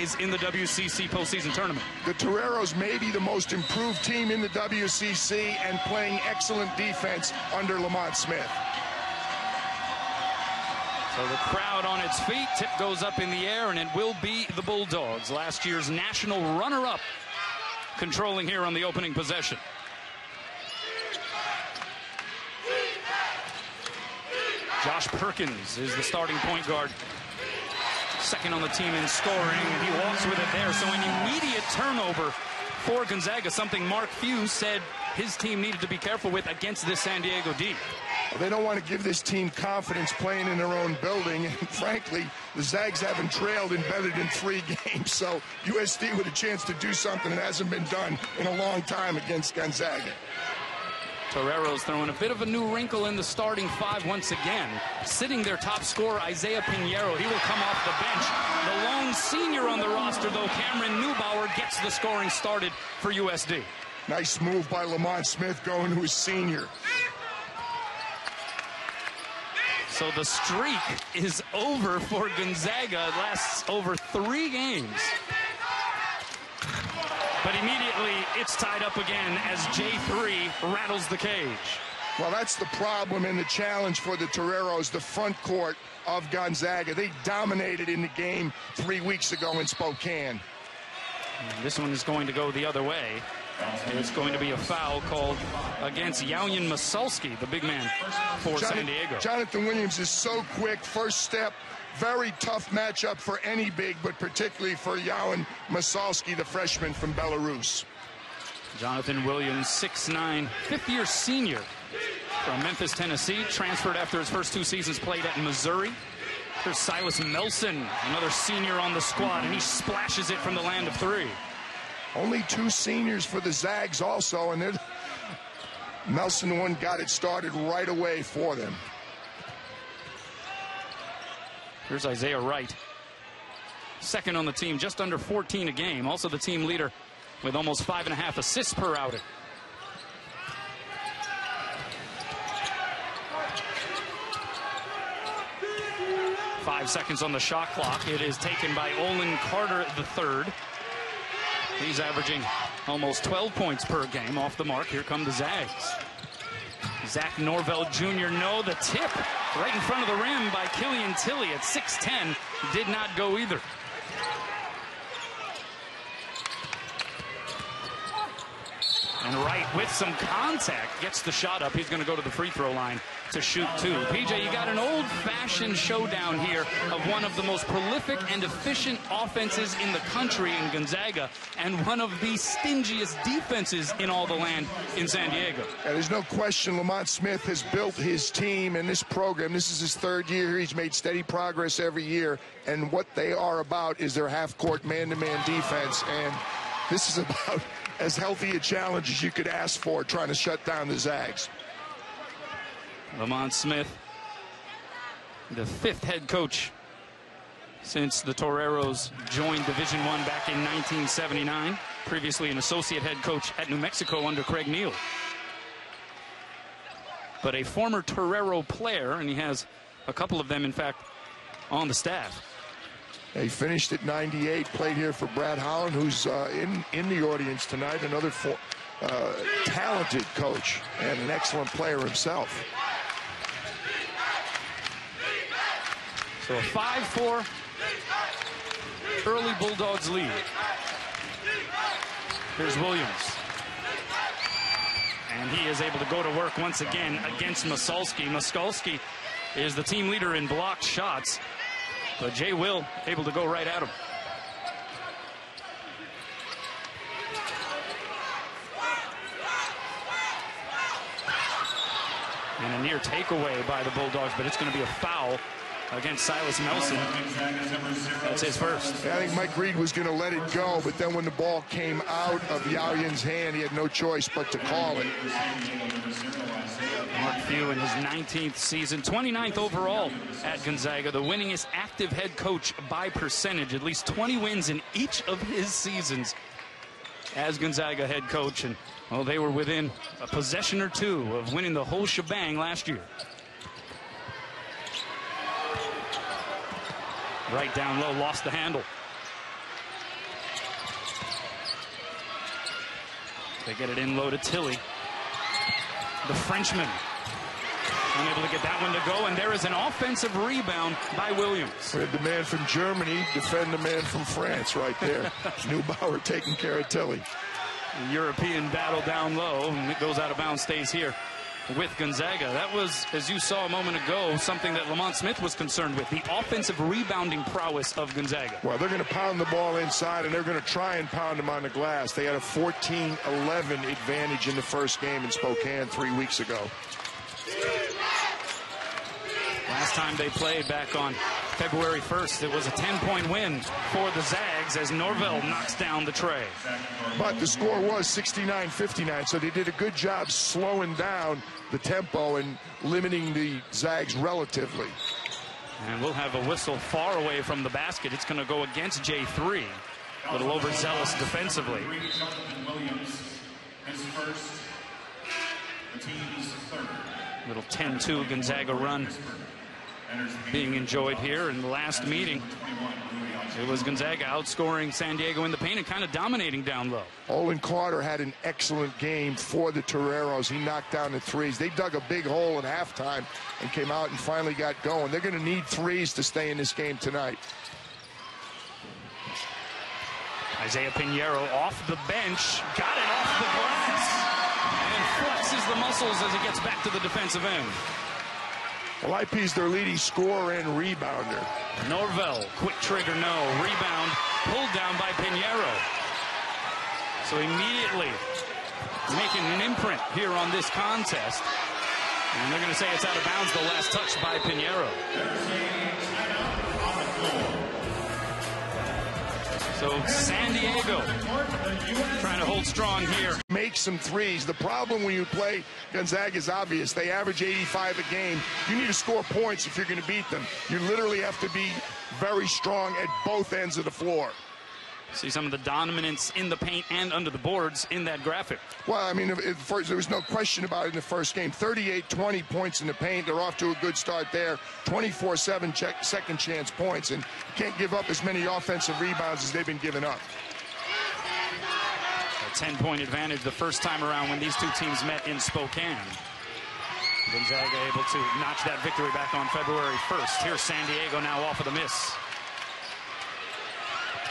in the WCC postseason tournament. The Toreros may be the most improved team in the WCC and playing excellent defense under Lamont Smith. So the crowd on its feet, tip goes up in the air, and it will be the Bulldogs, last year's national runner-up, controlling here on the opening possession. Josh Perkins is the starting point guard. Second on the team in scoring, and he walks with it there. So an immediate turnover for Gonzaga, something Mark Few said his team needed to be careful with against this San Diego D. They don't want to give this team confidence playing in their own building. And frankly, the Zags haven't trailed in better than three games. So USD with a chance to do something that hasn't been done in a long time against Gonzaga. Torero's throwing a bit of a new wrinkle in the starting five once again. Sitting their top scorer, Isaiah Pineiro. He will come off the bench. The lone senior on the roster, though, Cameron Neubauer, gets the scoring started for USD. Nice move by Lamont Smith going to his senior. So the streak is over for Gonzaga. It lasts over three games. But immediately it's tied up again as J3 rattles the cage. Well, that's the problem and the challenge for the Toreros, the front court of Gonzaga. They dominated in the game three weeks ago in Spokane. And this one is going to go the other way. It's going to be a foul called against Yauhen Massalski, the big man for Jonathan, San Diego. Jonathan Williams is so quick, first step, very tough matchup for any big, but particularly for Yauhen Massalski, the freshman from Belarus. Jonathan Williams, 6'9", fifth-year senior from Memphis, Tennessee, transferred after his first two seasons played at Missouri. There's Silas Melson, another senior on the squad, and he splashes it from the land of three. Only two seniors for the Zags also, and Melson one got it started right away for them. Here's Isaiah Wright. Second on the team, just under 14 a game. Also the team leader with almost five and a half assists per outing. Five seconds on the shot clock. It is taken by Olin Carter III. He's averaging almost 12 points per game off the mark. Here come the Zags. Zach Norvell Jr. No, the tip right in front of the rim by Killian Tillie at 6'10 did not go either. And Wright with some contact gets the shot up. He's going to go to the free throw line to shoot two. PJ, you got an old-fashioned showdown here of one of the most prolific and efficient offenses in the country in Gonzaga and one of the stingiest defenses in all the land in San Diego. And there's no question Lamont Smith has built his team and this program. This is his third year. He's made steady progress every year. And what they are about is their half-court man-to-man defense. And this is about as healthy a challenge as you could ask for trying to shut down the Zags. Lamont Smith, the fifth head coach since the Toreros joined Division One back in 1979. Previously an associate head coach at New Mexico under Craig Neal. But a former Torero player, and he has a couple of them, in fact, on the staff. He finished at 98, played here for Brad Holland, who's uh, in, in the audience tonight, another for, uh, talented coach and an excellent player himself. So a 5-4 early Bulldogs lead. Here's Williams. And he is able to go to work once again against Massalski. Massalski is the team leader in blocked shots. But Jay Will able to go right at him. And a near takeaway by the Bulldogs, but it's going to be a foul against Silas Melson. That's his first. I think Mike Reed was going to let it go, but then when the ball came out of Yauhen's hand, he had no choice but to call it. Mark Few in his 19th season, 29th overall at Gonzaga, the winningest active head coach by percentage, at least 20 wins in each of his seasons as Gonzaga head coach. And, well, they were within a possession or two of winning the whole shebang last year. Right down low, lost the handle. They get it in low to Tillie. The Frenchman unable to get that one to go, and there is an offensive rebound by Williams. We had the man from Germany defend the man from France right there. Neubauer taking care of Tillie. European battle down low, and it goes out of bounds, stays here with Gonzaga. That was, as you saw a moment ago, something that Lamont Smith was concerned with, the offensive rebounding prowess of Gonzaga. Well, they're going to pound the ball inside, and they're going to try and pound them on the glass. They had a 14-11 advantage in the first game in Spokane three weeks ago. Last time they played back on February 1st, it was a 10-point win for the Zags as Norvell knocks down the tray. But the score was 69-59, so they did a good job slowing down the tempo and limiting the Zags relatively. And we'll have a whistle far away from the basket. It's going to go against J3. A little overzealous defensively. Little 10-2 Gonzaga run being enjoyed here in the last meeting. It was Gonzaga outscoring San Diego in the paint and kind of dominating down low. Olin Carter had an excellent game for the Toreros. He knocked down the threes. They dug a big hole at halftime and came out and finally got going. They're going to need threes to stay in this game tonight. Isaiah Pineiro off the bench, got it off the glass, and flexes the muscles as he gets back to the defensive end. Well, IP's their leading scorer and rebounder. Norvell, quick trigger, no. Rebound, pulled down by Pineiro. So immediately making an imprint here on this contest. And they're going to say it's out of bounds the last touch by Pineiro. So San Diego trying to hold strong here. Make some threes. The problem when you play Gonzaga is obvious. They average 85 a game. You need to score points if you're going to beat them. You literally have to be very strong at both ends of the floor. See some of the dominance in the paint and under the boards in that graphic. Well, I mean, first, there was no question about it in the first game. 38 20 points in the paint. They're off to a good start there. 24 7 second chance points. And can't give up as many offensive rebounds as they've been giving up. A 10 point advantage the first time around when these two teams met in Spokane. Gonzaga able to notch that victory back on February 1st. Here's San Diego now off of the miss.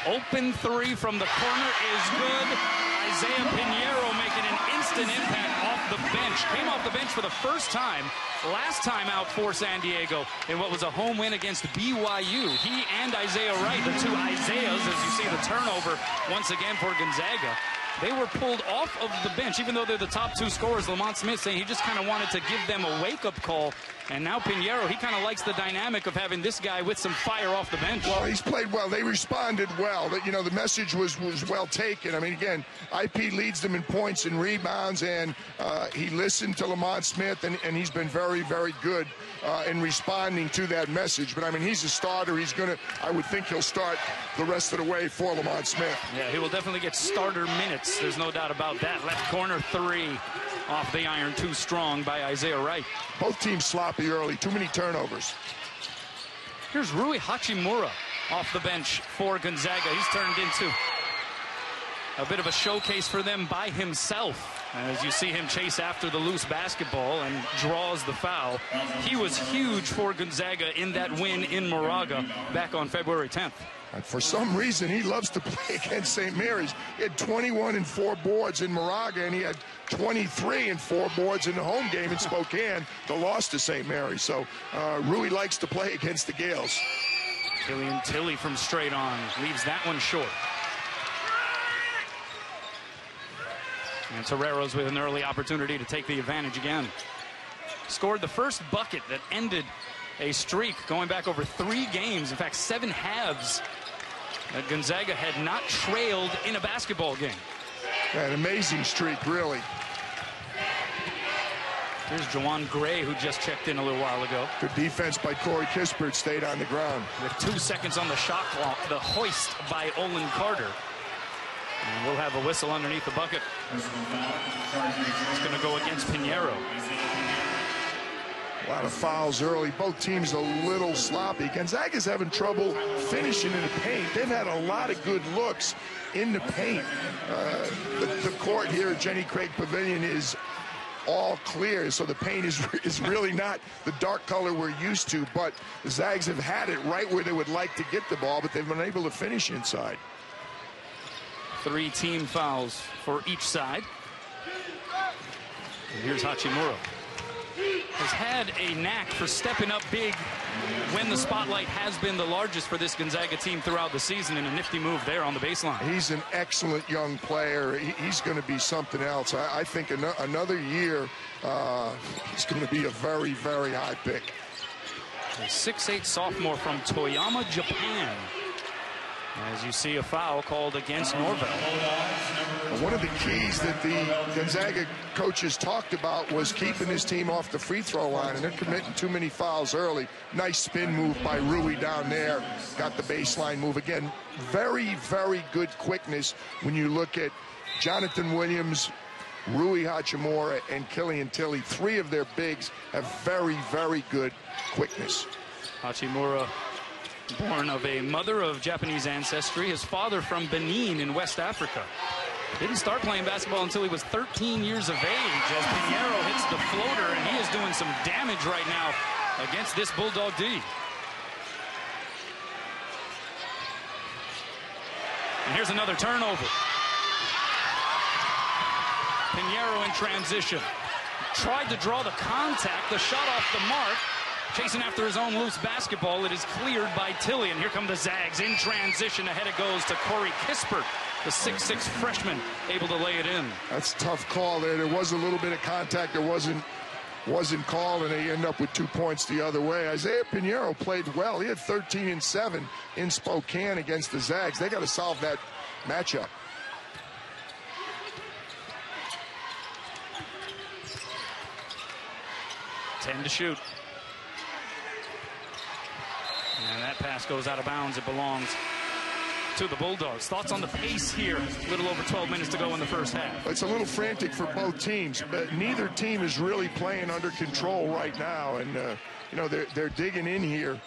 Open three from the corner is good. Isaiah Pineiro making an instant impact off the bench. Came off the bench for the first time last time out for San Diego in what was a home win against BYU. He and Isaiah Wright, the two Isaiahs, as you see the turnover once again for Gonzaga. They were pulled off of the bench, even though they're the top two scorers. Lamont Smith saying he just kind of wanted to give them a wake-up call. And now Pineiro, he kind of likes the dynamic of having this guy with some fire off the bench. Well, he's played well. They responded well. That you know, the message was was well taken. I mean, again, IP leads them in points and rebounds, and uh, he listened to Lamont Smith, and, and he's been very, very good uh, in responding to that message. But I mean, he's a starter. He's going to, I would think he'll start the rest of the way for Lamont Smith. Yeah, he will definitely get starter minutes. There's no doubt about that. Left corner three off the iron, too strong by Isaiah Wright. Both teams sloppy early, too many turnovers. Here's Rui Hachimura off the bench for Gonzaga. He's turned into a bit of a showcase for them by himself. As you see him chase after the loose basketball and draws the foul. He was huge for Gonzaga in that win in Moraga back on February 10th. And for some reason, he loves to play against St. Mary's. He had 21 and four boards in Moraga, and he had 23 and four boards in the home game in Spokane, the loss to St. Mary's. So uh, Rui likes to play against the Gaels. Killian Tillie from straight on leaves that one short. And Toreros with an early opportunity to take the advantage again. Scored the first bucket that ended a streak going back over three games. In fact, seven halves that Gonzaga had not trailed in a basketball game. An amazing streak, really. Here's Juwan Gray, who just checked in a little while ago. Good defense by Corey Kispert, stayed on the ground. With two seconds on the shot clock, the hoist by Olin Carter. And we'll have a whistle underneath the bucket. It's going to go against Pineiro. A lot of fouls early. Both teams a little sloppy. Gonzaga's having trouble finishing in the paint. They've had a lot of good looks in the paint. Uh, the, the court here at Jenny Craig Pavilion is all clear, so the paint is is really not the dark color we're used to. But the Zags have had it right where they would like to get the ball, but they've been able to finish inside. Three team fouls for each side. And here's Hachimura. Has had a knack for stepping up big when the spotlight has been the largest for this Gonzaga team throughout the season and a nifty move there on the baseline. He's an excellent young player. He's going to be something else. I, I think an another year, uh, he's going to be a very, very high pick. A 6'8 sophomore from Toyama, Japan. As you see a foul called against Norvell. One of the keys that the Gonzaga coaches talked about was keeping his team off the free throw line, and they're committing too many fouls early. Nice spin move by Rui down there. Got the baseline move. Again, very, very good quickness when you look at Jonathan Williams, Rui Hachimura, and Killian Tillie. Three of their bigs have very, very good quickness. Hachimura born of a mother of Japanese ancestry, his father from Benin in West Africa. Didn't start playing basketball until he was 13 years of age as Pineiro hits the floater, and he is doing some damage right now against this Bulldog D. And here's another turnover. Pineiro in transition. Tried to draw the contact, the shot off the mark, Chasing after his own loose basketball. It is cleared by Tillie, And here come the Zags in transition. Ahead it goes to Corey Kispert, the 6'6 freshman, able to lay it in. That's a tough call there. There was a little bit of contact. There wasn't wasn't called, and they end up with two points the other way. Isaiah Pineiro played well. He had 13 and 7 in Spokane against the Zags. They got to solve that matchup. Ten to shoot. And that pass goes out of bounds. It belongs to the Bulldogs. Thoughts on the pace here? A little over 12 minutes to go in the first half. It's a little frantic for both teams, but neither team is really playing under control right now. And, uh, you know, they're, they're digging in here.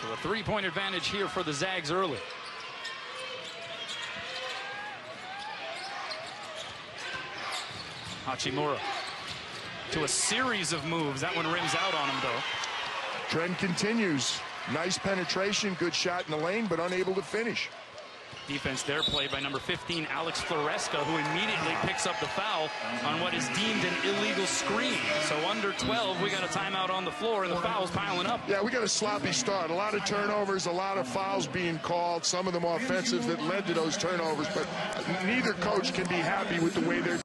So a three-point advantage here for the Zags early. Hachimura to a series of moves. That one rims out on him, though. Trend continues. Nice penetration, good shot in the lane, but unable to finish. Defense there played by number 15, Alex Floresca, who immediately picks up the foul on what is deemed an illegal screen. So under 12, we got a timeout on the floor, and the foul's piling up. Yeah, we got a sloppy start. A lot of turnovers, a lot of fouls being called, some of them offensive that led to those turnovers, but neither coach can be happy with the way they're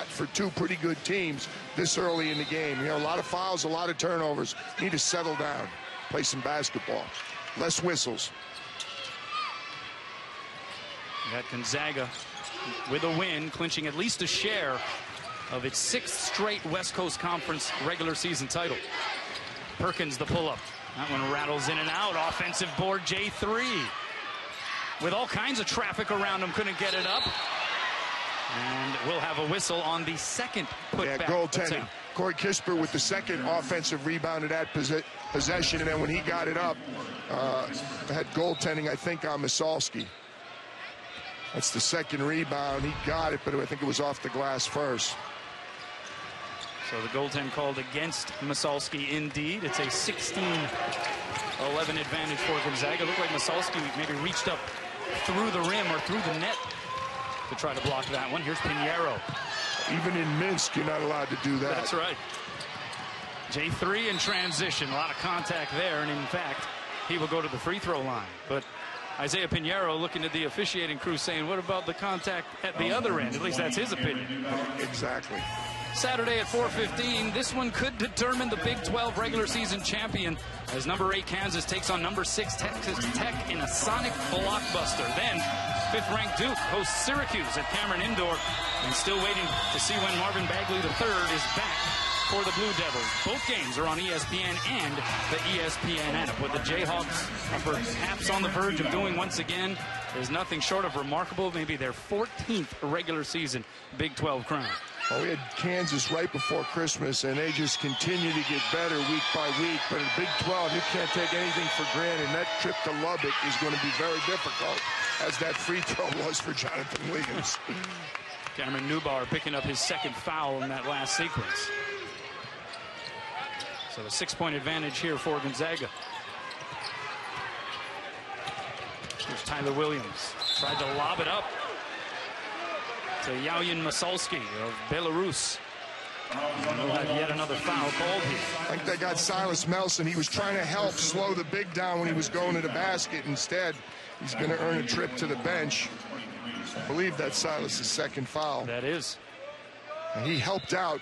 for two pretty good teams this early in the game. You know, a lot of fouls, a lot of turnovers. Need to settle down, play some basketball. Less whistles. Got Gonzaga with a win, clinching at least a share of its sixth straight West Coast Conference regular season title. Perkins the pull-up. That one rattles in and out. Offensive board J3. With all kinds of traffic around him, couldn't get it up. And we'll have a whistle on the second putback. Yeah, goaltending. Corey Kispert with the second offensive rebound of that possession, and then when he got it up, uh, had goaltending, I think, on Massalski. That's the second rebound. He got it, but I think it was off the glass first. So the goaltend called against Massalski indeed. It's a 16-11 advantage for Gonzaga. Looked like Massalski maybe reached up through the rim or through the net to try to block that one. Here's Pineiro. Even in Minsk, you're not allowed to do that. That's right. J3 in transition. A lot of contact there. And in fact, he will go to the free throw line. But Isaiah Pineiro looking at the officiating crew saying, what about the contact at the oh. other end? At least that's his opinion. Exactly. Saturday at 4.15. This one could determine the Big 12 regular season champion as number 8 Kansas takes on number 6 Texas Tech in a sonic blockbuster. Then, fifth-ranked Duke hosts Syracuse at Cameron Indoor and still waiting to see when Marvin Bagley III is back for the Blue Devils. Both games are on ESPN and the ESPN app. What the Jayhawks perhaps on the verge of doing once again is nothing short of remarkable, maybe their 14th regular season Big 12 crown. Well, we had Kansas right before Christmas, and they just continue to get better week by week. But in Big 12, you can't take anything for granted. And that trip to Lubbock is going to be very difficult, as that free throw was for Jonathan Williams. Cameron Neubauer picking up his second foul in that last sequence. So a six-point advantage here for Gonzaga. Here's Tyler Williams. Tried to lob it up to Yauhen Massalski of Belarus. we'll have yet another foul called here. I think they got Silas Melson. He was trying to help slow the big down when he was going to the basket. Instead, he's going to earn a trip to the bench. I believe that's Silas' second foul. That is. And he helped out.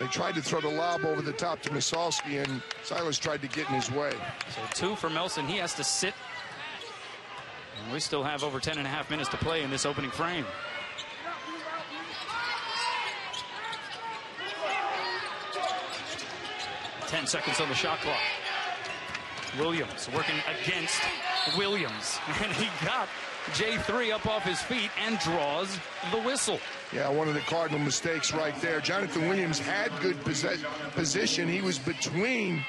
They tried to throw the lob over the top to Massalski, and Silas tried to get in his way. So two for Melson. He has to sit. And we still have over 10 and a half minutes to play in this opening frame. 10 seconds on the shot clock. Williams working against Williams. And he got J3 up off his feet and draws the whistle. Yeah, one of the Cardinal mistakes right there. Jonathan Williams had good position. He was between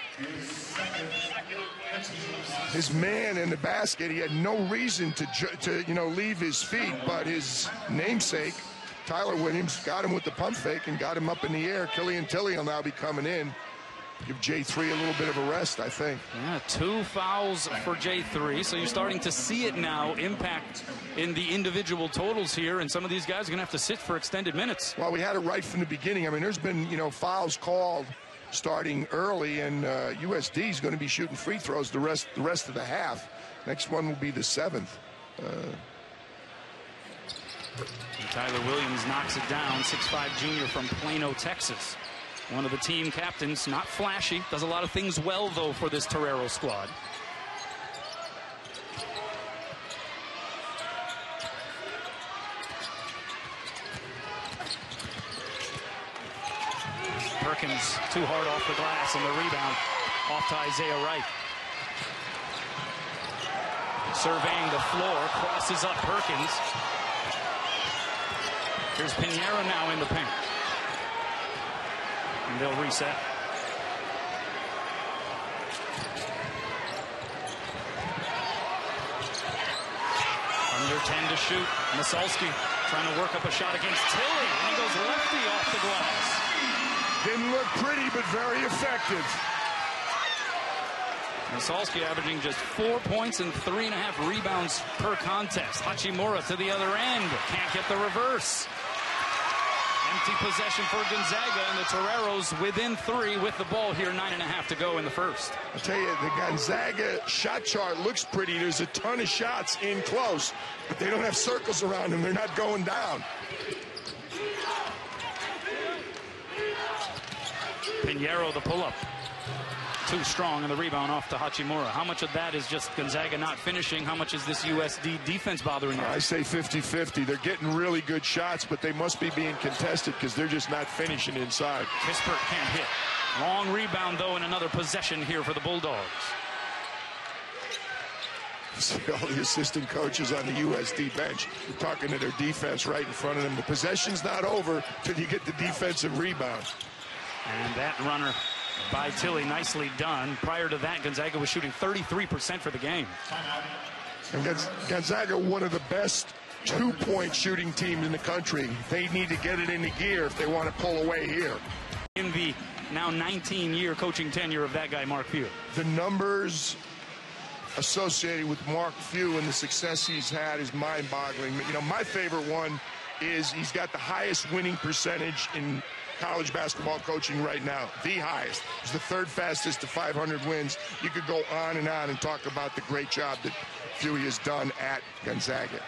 his man in the basket. He had no reason to, to you know, leave his feet, but his namesake, Tyler Williams, got him with the pump fake and got him up in the air. Killian Tillie will now be coming in give J3 a little bit of a rest, I think. Yeah, two fouls for J3, so you're starting to see it now impact in the individual totals here, and some of these guys are going to have to sit for extended minutes. Well, we had it right from the beginning. I mean, there's been, you know, fouls called starting early, and uh, USD is going to be shooting free throws the rest, the rest of the half. Next one will be the seventh. Uh, Tyler Williams knocks it down, 6'5 junior from Plano, Texas. One of the team captains, not flashy, does a lot of things well, though, for this Torero squad. Perkins too hard off the glass and the rebound off to Isaiah Wright. Surveying the floor, crosses up Perkins. Here's Pineiro now in the paint and they'll reset. Under 10 to shoot. Massalski trying to work up a shot against Tillie, and he goes lefty off the glass. Didn't look pretty, but very effective. Massalski averaging just four points and three and a half rebounds per contest. Hachimura to the other end. Can't get the reverse empty possession for Gonzaga, and the Toreros within three with the ball here, nine and a half to go in the first. I tell you, the Gonzaga shot chart looks pretty. There's a ton of shots in close, but they don't have circles around them. They're not going down. Pineiro, the pull-up. Too strong, and the rebound off to Hachimura. How much of that is just Gonzaga not finishing? How much is this USD defense bothering you? I say 50-50. They're getting really good shots, but they must be being contested because they're just not finishing inside. Kispert can't hit. Long rebound, though, and another possession here for the Bulldogs. See all the assistant coaches on the USD bench talking to their defense right in front of them. The possession's not over till you get the defensive rebound. And that runner by Tillie, nicely done. Prior to that, Gonzaga was shooting 33% for the game. And Gonzaga, one of the best two-point shooting teams in the country. They need to get it into gear if they want to pull away here. In the now 19-year coaching tenure of that guy, Mark Few. The numbers associated with Mark Few and the success he's had is mind-boggling. You know, my favorite one is he's got the highest winning percentage in college basketball coaching right now, the highest. He's the third fastest to 500 wins. You could go on and on and talk about the great job that Few has done at Gonzaga.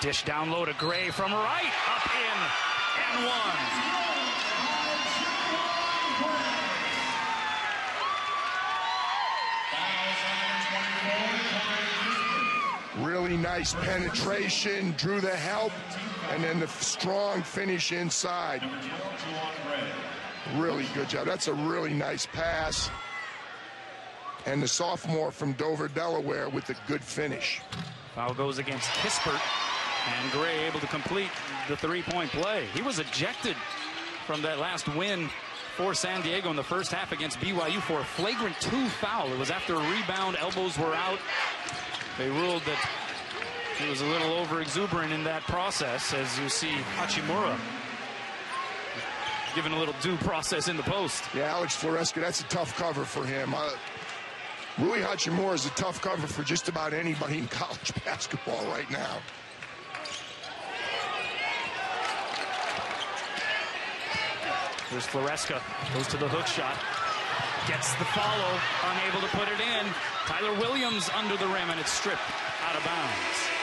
Dish down low to Gray from right, up in, and one. Really nice penetration, drew the help, and then the strong finish inside. Really good job. That's a really nice pass. And the sophomore from Dover, Delaware with a good finish. Foul goes against Kispert. And Gray able to complete the three-point play. He was ejected from that last win for San Diego in the first half against BYU for a flagrant two foul. It was after a rebound, elbows were out. They ruled that he was a little over exuberant in that process, as you see Hachimura given a little due process in the post. Yeah, Alex Floresca, that's a tough cover for him. Uh, Rui Hachimura is a tough cover for just about anybody in college basketball right now. Here's Floresca, goes to the hook shot, gets the follow, unable to put it in. Tyler Williams under the rim, and it's stripped out of bounds.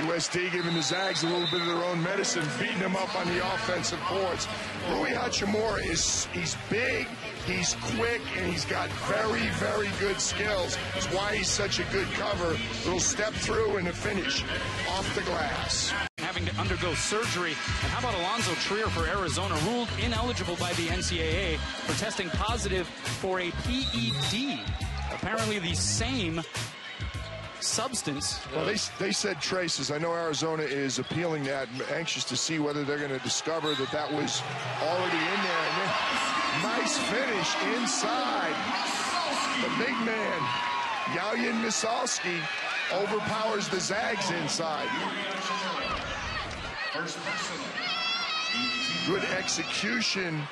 USD giving the Zags a little bit of their own medicine, beating them up on the offensive boards. Rui Hachimura is he's big, he's quick, and he's got very, very good skills. That's why he's such a good cover. Little step through and a finish off the glass having to undergo surgery. And how about Alonzo Trier for Arizona, ruled ineligible by the NCAA for testing positive for a PED. Apparently the same substance. Well, they, they said traces. I know Arizona is appealing that, anxious to see whether they're going to discover that that was already in there. Nice finish inside. The big man, Yauhen Massalski, overpowers the Zags inside. Good execution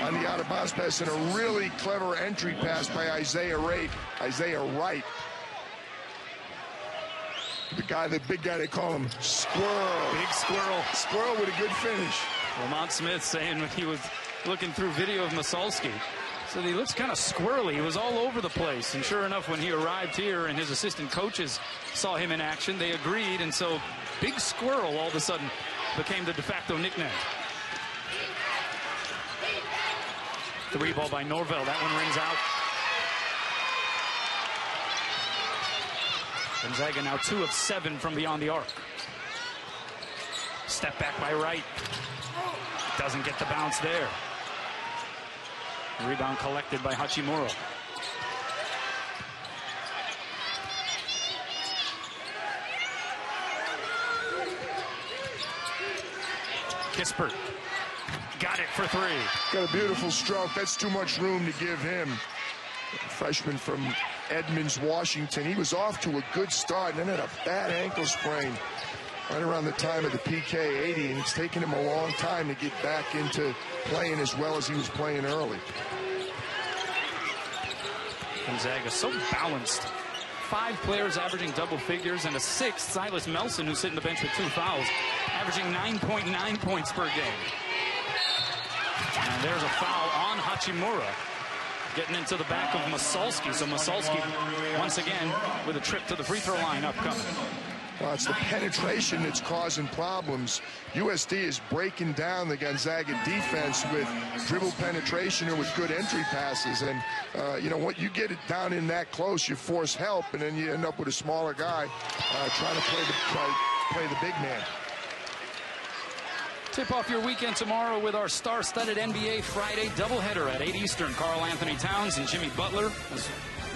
on the out of bounds pass and a really clever entry pass by Isaiah Wright. Isaiah Wright. The guy, the big guy, they call him Squirrel. Big Squirrel. Squirrel with a good finish. Lamont Smith saying when he was looking through video of Massalski, said he looks kind of squirrely. He was all over the place. And sure enough, when he arrived here and his assistant coaches saw him in action, they agreed. And so Big Squirrel all of a sudden became the de facto nickname. Three ball by Norvell. That one rings out. Gonzaga now two of seven from beyond the arc. Step back by Wright. Doesn't get the bounce there. Rebound collected by Hachimura. Kispert got it for three. Got a beautiful stroke. That's too much room to give him. Freshman from Edmonds, Washington. He was off to a good start and then had a bad ankle sprain right around the time of the PK 80, and it's taken him a long time to get back into playing as well as he was playing early. Gonzaga so balanced. Five players averaging double figures, and a sixth, Silas Melson, who's sitting on the bench with two fouls, averaging 9.9 points per game. And there's a foul on Hachimura. Getting into the back of Massalski. So Massalski, once again, with a trip to the free throw line upcoming. Well, it's the penetration that's causing problems. USD is breaking down the Gonzaga defense with dribble penetration or with good entry passes. And, uh, you know, what you get it down in that close, you force help, and then you end up with a smaller guy uh, trying to play the, play the big man. Tip off your weekend tomorrow with our star-studded NBA Friday doubleheader at 8 Eastern. Karl-Anthony Towns and Jimmy Butler.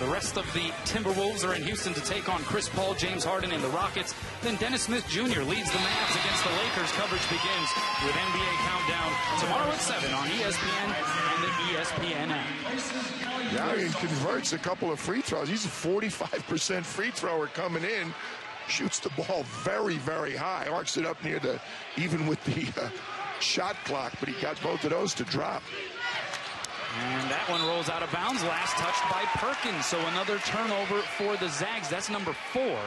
The rest of the Timberwolves are in Houston to take on Chris Paul, James Harden, and the Rockets. Then Dennis Smith Jr. leads the Mavs against the Lakers. Coverage begins with NBA Countdown tomorrow at 7 on ESPN and the ESPN app. Yauhen converts a couple of free throws. He's a 45% free thrower coming in shoots the ball very, very high, arcs it up near the, even with the uh, shot clock, but he got both of those to drop. And that one rolls out of bounds, last touched by Perkins. So another turnover for the Zags. That's number four.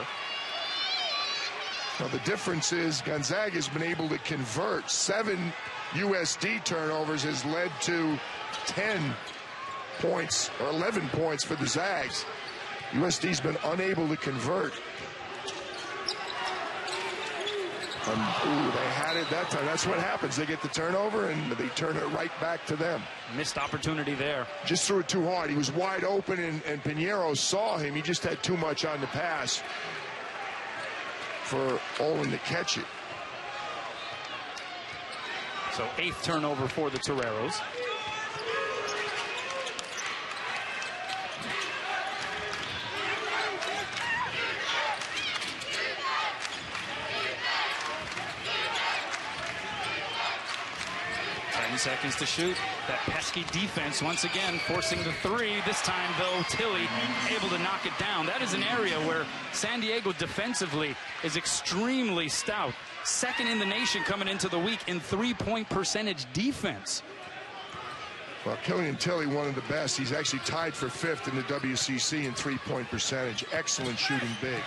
Now the difference is Gonzaga's been able to convert. Seven USD turnovers has led to 10 points or 11 points for the Zags. USD's been unable to convert. And, ooh, they had it that time. That's what happens. They get the turnover and they turn it right back to them. Missed opportunity there. Just threw it too hard. He was wide open and, and Pineiro saw him. He just had too much on the pass for Olin to catch it. So eighth turnover for the Toreros. 10 seconds to shoot. That pesky defense once again forcing the three. This time, though, Tillie able to knock it down. That is an area where San Diego defensively is extremely stout. Second in the nation coming into the week in three-point percentage defense. Well, Killian Tillie, one of the best. He's actually tied for fifth in the WCC in three-point percentage. Excellent shooting big.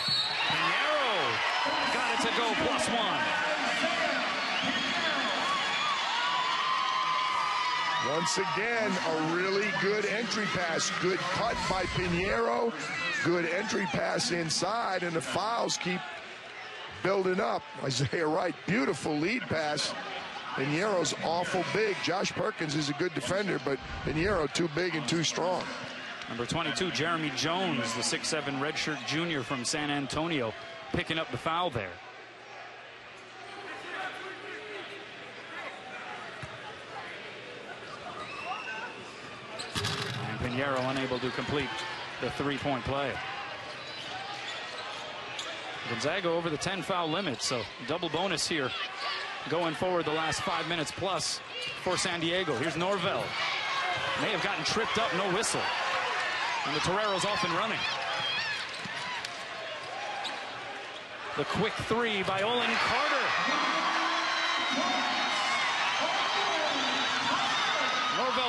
Pineiro got it to go plus one. Once again, a really good entry pass. Good cut by Pineiro. Good entry pass inside, and the fouls keep building up. Isaiah Wright, beautiful lead pass. Pineiro's awful big. Josh Perkins is a good defender, but Pineiro too big and too strong. Number 22, Jeremy Jones, the 6'7 redshirt junior from San Antonio, picking up the foul there. Pineiro unable to complete the three-point play. Gonzaga over the 10 foul limit, so double bonus here going forward the last five minutes plus for San Diego. Here's Norvell. May have gotten tripped up, no whistle. And the Torero's off and running. The quick three by Olin Carter.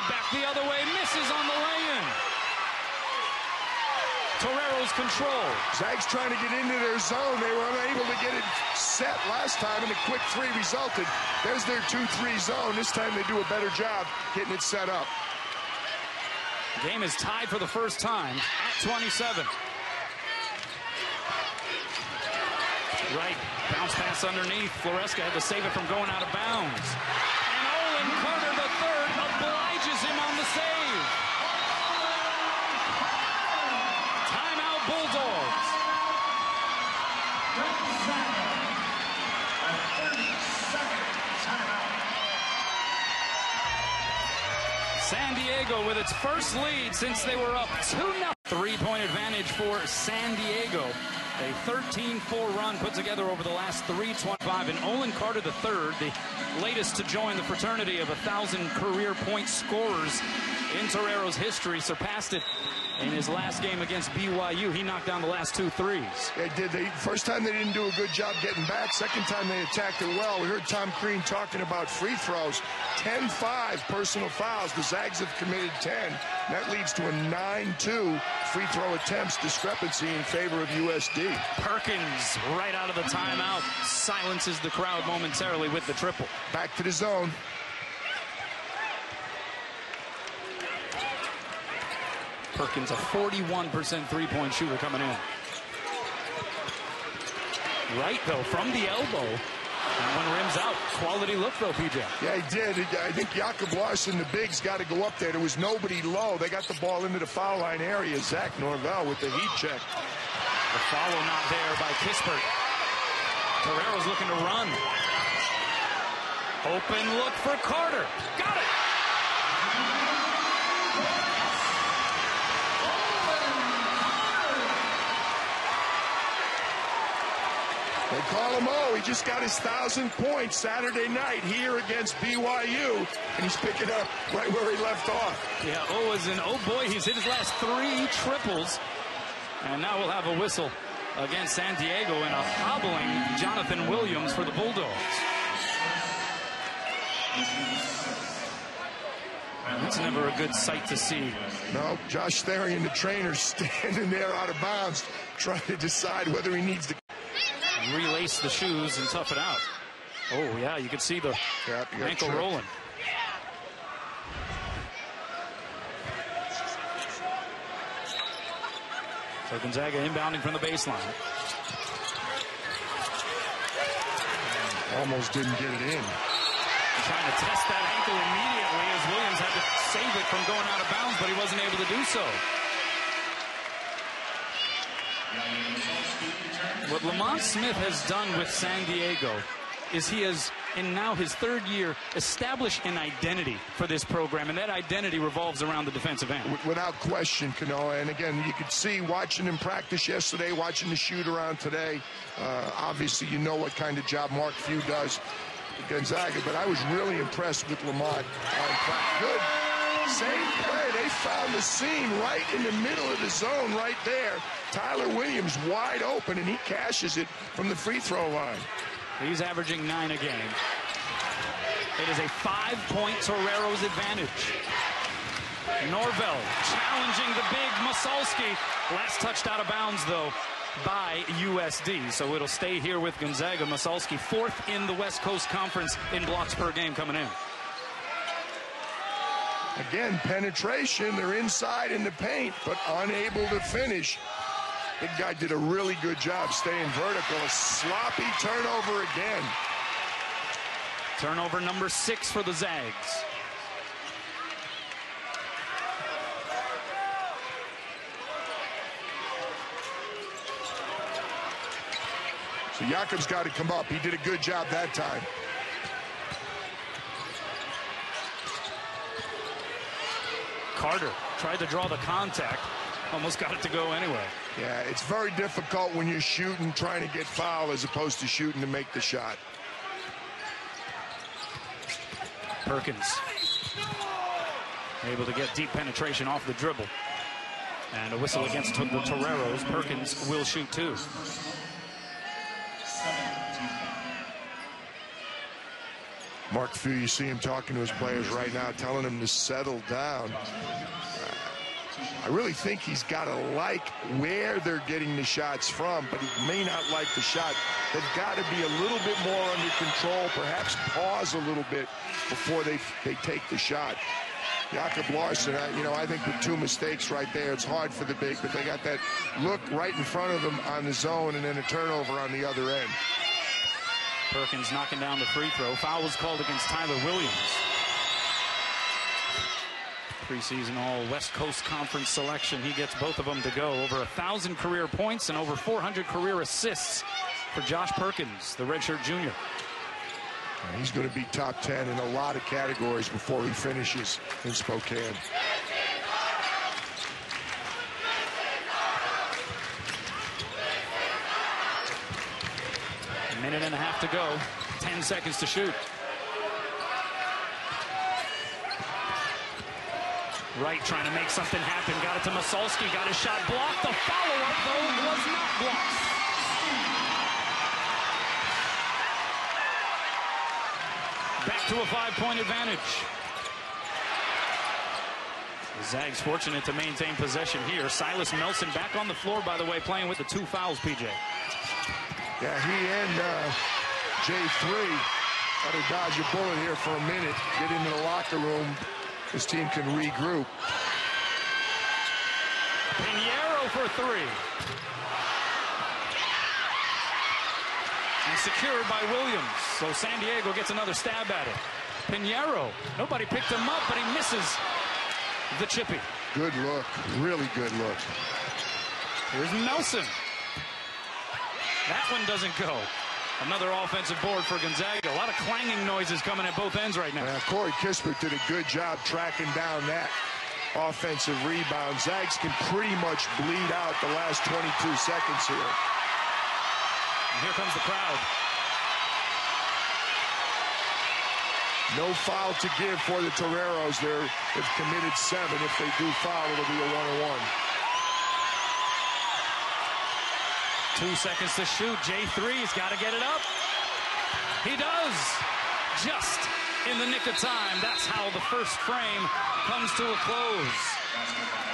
Back the other way, misses on the lay-in. Torero's control. Zags trying to get into their zone. They were unable to get it set last time, and a quick three resulted. There's their 2-3 zone. This time they do a better job getting it set up. Game is tied for the first time at 27. Wright, bounce pass underneath. Floresca had to save it from going out of bounds. And Olin Carter the third San Diego with its first lead since they were up 2-0. Three-point advantage for San Diego. A 13-4 run put together over the last 325. And Olin Carter III, the latest to join the fraternity of 1,000 career point scorers in Torero's history, surpassed it in his last game against BYU. He knocked down the last two threes. They did. They first time they didn't do a good job getting back. Second time they attacked it well. We heard Tom Crean talking about free throws. 10-5 personal fouls. The Zags have committed 10. That leads to a 9-2 free throw attempts discrepancy in favor of USD. Perkins right out of the timeout silences the crowd momentarily with the triple. Back to the zone. Perkins, a 41% three-point shooter coming in. Wright, though, from the elbow. And one rims out. Quality look, though, PJ. Yeah, he did. I think Jacob Larsen, the bigs, got to go up there. There was nobody low. They got the ball into the foul line area. Zach Norvell with the heat check. The follow not there by Kispert. Torero's looking to run. Open look for Carter. Got it. Call him O. He just got his thousand points Saturday night here against BYU, and he's picking up right where he left off. Yeah, oh, O is an oh boy. He's hit his last three triples, and now we'll have a whistle against San Diego and a hobbling Johnathan Williams for the Bulldogs. That's never a good sight to see. No, Josh Therian, the trainer, standing there out of bounds, trying to decide whether he needs to relace the shoes and tough it out. Oh, yeah, you can see the yep, ankle tripped. rolling. So Gonzaga inbounding from the baseline. Almost didn't get it in. Trying to test that ankle immediately as Williams had to save it from going out of bounds, but he wasn't able to do so. What Lamont Smith has done with San Diego is he has, in now his third year, established an identity for this program, and that identity revolves around the defensive end. Without question, Kanoa. And again, you could see watching him practice yesterday, watching the shoot around today. Uh, obviously, you know what kind of job Mark Few does Gonzaga, but I was really impressed with Lamont. Uh, good same play. They found the seam right in the middle of the zone right there. Tyler Williams wide open, and he cashes it from the free throw line. He's averaging nine a game. It is a five-point Torero's advantage. Norvell challenging the big Massalski. Last touched out of bounds, though, by USD. So it'll stay here with Gonzaga. Massalski fourth in the West Coast Conference in blocks per game coming in. Again, penetration. They're inside in the paint, but unable to finish. Big guy did a really good job staying vertical. A sloppy turnover again. Turnover number six for the Zags. So Jacob's got to come up. He did a good job that time. Carter tried to draw the contact. Almost got it to go anyway. Yeah, it's very difficult when you're shooting, trying to get foul as opposed to shooting to make the shot. Perkins able to get deep penetration off the dribble. And a whistle against the Toreros. Perkins will shoot two. Mark Few, you see him talking to his players right now, telling them to settle down. I really think he's got to like where they're getting the shots from, but he may not like the shot. They've got to be a little bit more under control, perhaps pause a little bit before they, they take the shot. Jacob Larsen, I, you know, I think with two mistakes right there, it's hard for the big, but they got that look right in front of them on the zone and then a turnover on the other end. Perkins knocking down the free throw. Foul was called against Tyler Williams. Preseason All West Coast Conference selection. He gets both of them to go. Over a thousand career points and over 400 career assists for Josh Perkins, the redshirt junior. He's going to be top 10 in a lot of categories before he finishes in Spokane. A Minute and a half to go. 10 seconds to shoot. Wright trying to make something happen. Got it to Massalski. Got his shot blocked. The follow-up, though, was not blocked. Back to a five-point advantage. The Zags fortunate to maintain possession here. Silas Melson back on the floor, by the way, playing with the two fouls, PJ. Yeah, he and uh, J3 got to dodge a bullet here for a minute, get into the locker room. His team can regroup. Pineiro for three. And secured by Williams. So San Diego gets another stab at it. Pineiro, nobody picked him up, but he misses the chippy. Good look, really good look. Here's Melson. That one doesn't go. Another offensive board for Gonzaga. A lot of clanging noises coming at both ends right now. Uh, Corey Kispert did a good job tracking down that offensive rebound. Zags can pretty much bleed out the last 22 seconds here. And here comes the crowd. No foul to give for the Toreros. They're, they've committed seven. If they do foul, it'll be a one-on-one. Two seconds to shoot. J3's got to get it up. He does. Just in the nick of time. That's how the first frame comes to a close.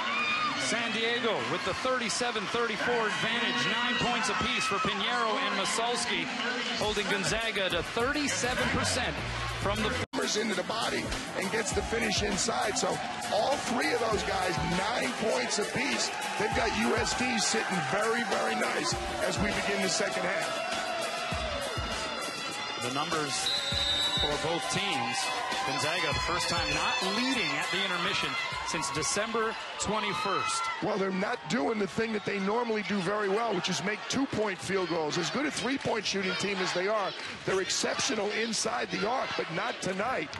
San Diego with the 37-34 advantage. Nine points apiece for Pineiro and Massalski, holding Gonzaga to 37% from the into the body and gets the finish inside. So all three of those guys, nine points apiece. They've got USD sitting very, very nice as we begin the second half. The numbers for both teams. Gonzaga, the first time not leading at the intermission since December 21st. Well, they're not doing the thing that they normally do very well, which is make two-point field goals. As good a three-point shooting team as they are, they're exceptional inside the arc, but not tonight.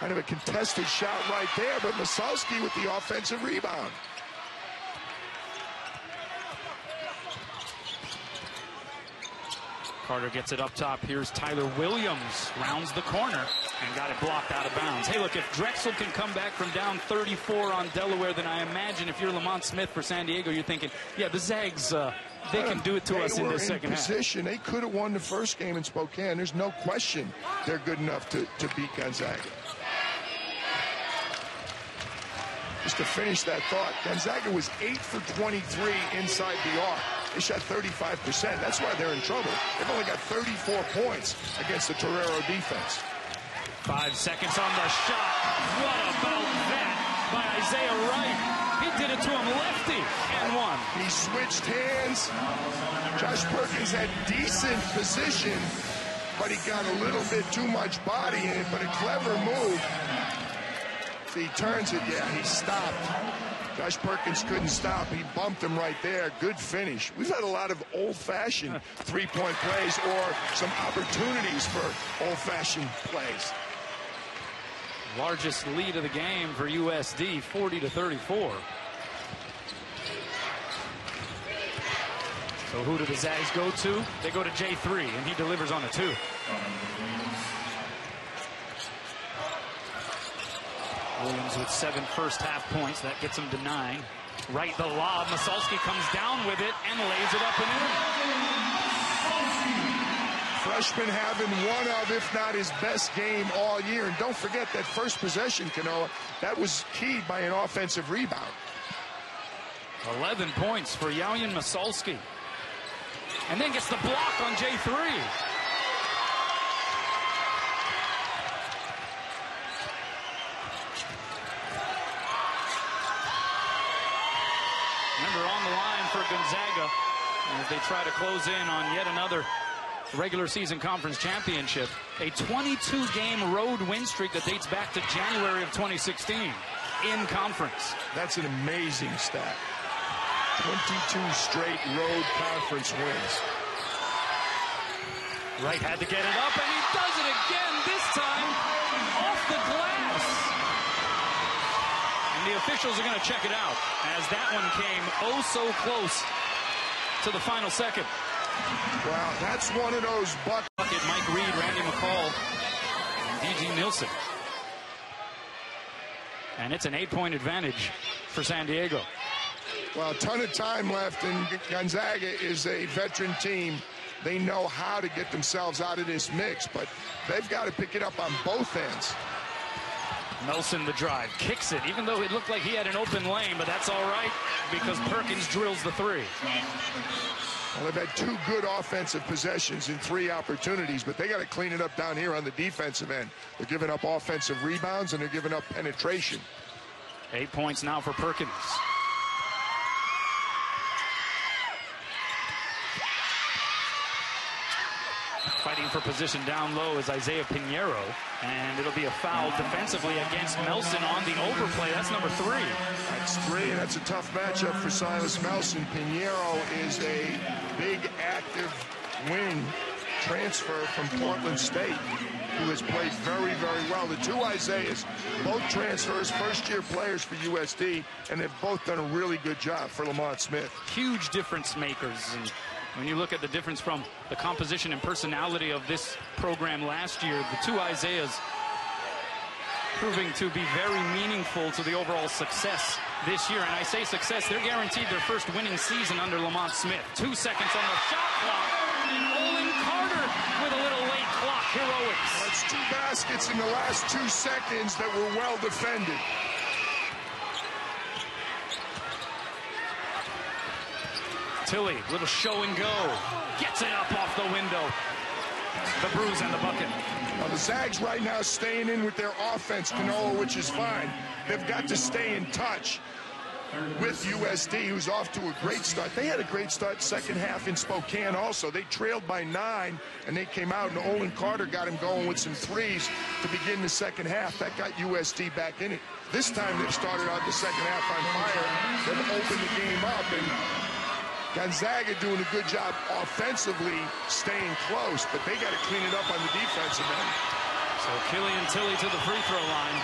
Kind of a contested shot right there, but Massalski with the offensive rebound. Carter gets it up top. Here's Tyler Williams. Rounds the corner and got it blocked out of bounds. Hey, look, if Drexel can come back from down 34 on Delaware, then I imagine if you're Lamont Smith for San Diego, you're thinking, yeah, the Zags, uh, they can do it to they us in the second in position. Half. They could have won the first game in Spokane. There's no question they're good enough to, to beat Gonzaga. Just to finish that thought, Gonzaga was 8 for 23 inside the arc. They shot 35%. That's why they're in trouble. They've only got 34 points against the Torero defense. Five seconds on the shot. What about that by Isaiah Wright? He did it to him lefty and one. He switched hands. Josh Perkins had decent position, but he got a little bit too much body in it, but a clever move. He turns it, yeah, he stopped. Josh Perkins couldn't stop. He bumped him right there. Good finish. We've had a lot of old-fashioned three-point plays or some opportunities for old-fashioned plays. Largest lead of the game for USD, 40 to 34. So who do the Zags go to? They go to J3, and he delivers on a two. Williams with seven first half points. That gets him to nine. Wright the lob. Massalski comes down with it and lays it up and in. Freshman having one of, if not his best game all year. And don't forget that first possession, Kanoa, that was keyed by an offensive rebound. 11 points for Yauhen Massalski. And then gets the block on J3. Remember, on the line for Gonzaga as they try to close in on yet another regular season conference championship. A 22 game road win streak that dates back to January of 2016 in conference. That's an amazing stat. 22 straight road conference wins. Wright had to get it up, and he does it again, this time off the glass. And the officials are going to check it out as that one came oh so close to the final second. Wow, that's one of those buckets. Bucket, Mike Reed, Randy McCall, and D.G. Nilsson. And it's an eight-point advantage for San Diego. Well, a ton of time left, and Gonzaga is a veteran team. They know how to get themselves out of this mix, but they've got to pick it up on both ends. Melson the drive, kicks it, even though it looked like he had an open lane, but that's all right because Perkins drills the three. Well, they've had two good offensive possessions in three opportunities, but they got to clean it up down here on the defensive end. They're giving up offensive rebounds and they're giving up penetration. Eight points now for Perkins. Fighting for position down low is Isaiah Pineiro, and it'll be a foul defensively against Melson on the overplay. That's number three. That's three, and that's a tough matchup for Silas Melson. Pineiro is a big, active wing transfer from Portland State who has played very, very well. The two Isaiahs, both transfers, first-year players for USD, and they've both done a really good job for Lamont Smith. Huge difference makers. And when you look at the difference from the composition and personality of this program last year, the two Isaiahs proving to be very meaningful to the overall success this year. And I say success, they're guaranteed their first winning season under Lamont Smith. Two seconds on the shot clock. And Olin Carter with a little late clock heroics. That's two baskets in the last two seconds that were well defended. Tillie, little show and go. Gets it up off the window. The bruise and the bucket. Now the Zags right now staying in with their offense, Kanoa, which is fine. They've got to stay in touch with USD, who's off to a great start. They had a great start second half in Spokane also. They trailed by nine, and they came out, and Olin Carter got him going with some threes to begin the second half. That got USD back in it. This time they've started out the second half on fire. They've opened the game up, and Gonzaga doing a good job offensively, staying close, but they got to clean it up on the defensive end. So Killian Tillie to the free throw line.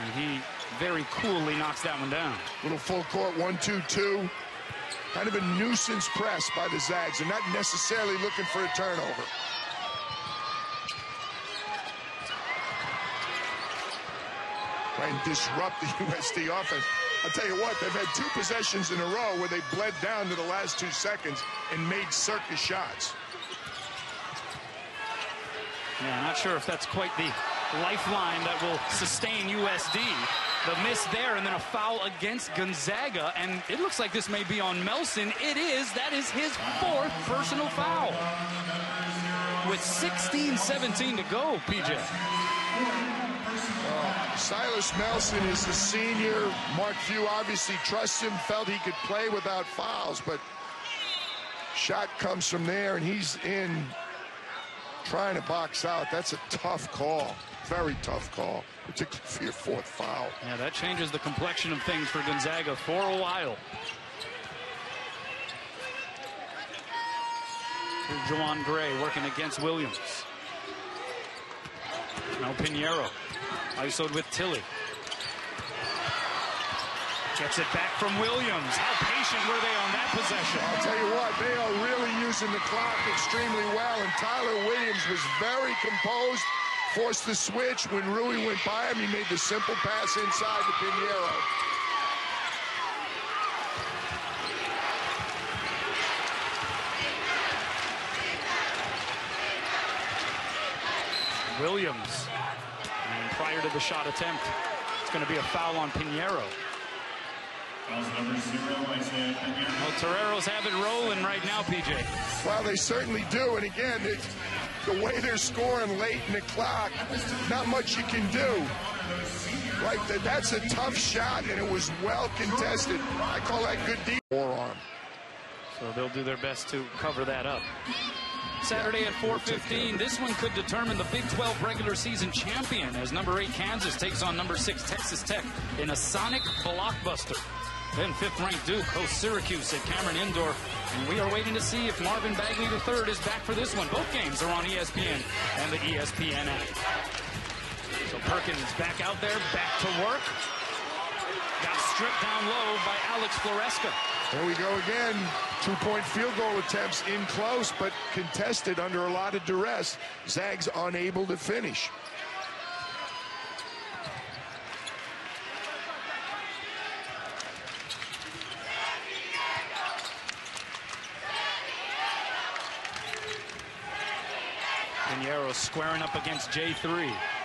And he very coolly knocks that one down. Little full court, one, two, two. Kind of a nuisance press by the Zags. They're not necessarily looking for a turnover. Try and disrupt the USD offense. I'll tell you what, they've had two possessions in a row where they bled down to the last two seconds and made circus shots. Yeah, not sure if that's quite the lifeline that will sustain USD. The miss there and then a foul against Gonzaga. And it looks like this may be on Melson. It is. That is his fourth personal foul. With 16-17 to go, PJ. Silas Melson is the senior. Mark Few obviously trusts him, felt he could play without fouls, but shot comes from there, and he's in trying to box out. That's a tough call. Very tough call, particularly for your fourth foul. Yeah, that changes the complexion of things for Gonzaga for a while. Here's Juwan Gray working against Williams. Now Pineiro. ISO'd with Tillie. Gets it back from Williams. How patient were they on that possession? I'll tell you what, they are really using the clock extremely well, and Tyler Williams was very composed, forced the switch. When Rui went by him, he made the simple pass inside to Pineiro. Williams. And prior to the shot attempt, it's going to be a foul on Pineiro. Well, Toreros have it rolling right now, PJ. Well, they certainly do. And again, it, the way they're scoring late in the clock, not much you can do. Right, that's a tough shot, and it was well contested. I call that good deep forearm. So they'll do their best to cover that up. Saturday at 4:15. This one could determine the Big 12 regular season champion as number 8 Kansas takes on number 6 Texas Tech in a sonic blockbuster. Then fifth-ranked Duke hosts Syracuse at Cameron Indoor, and we are waiting to see if Marvin Bagley III is back for this one. Both games are on ESPN and the ESPN app. So Perkins back out there, back to work. Got stripped down low by Alex Floresca. There we go again. Two-point field goal attempts in close, but contested under a lot of duress. Zags unable to finish. Pineiro squaring up against J3.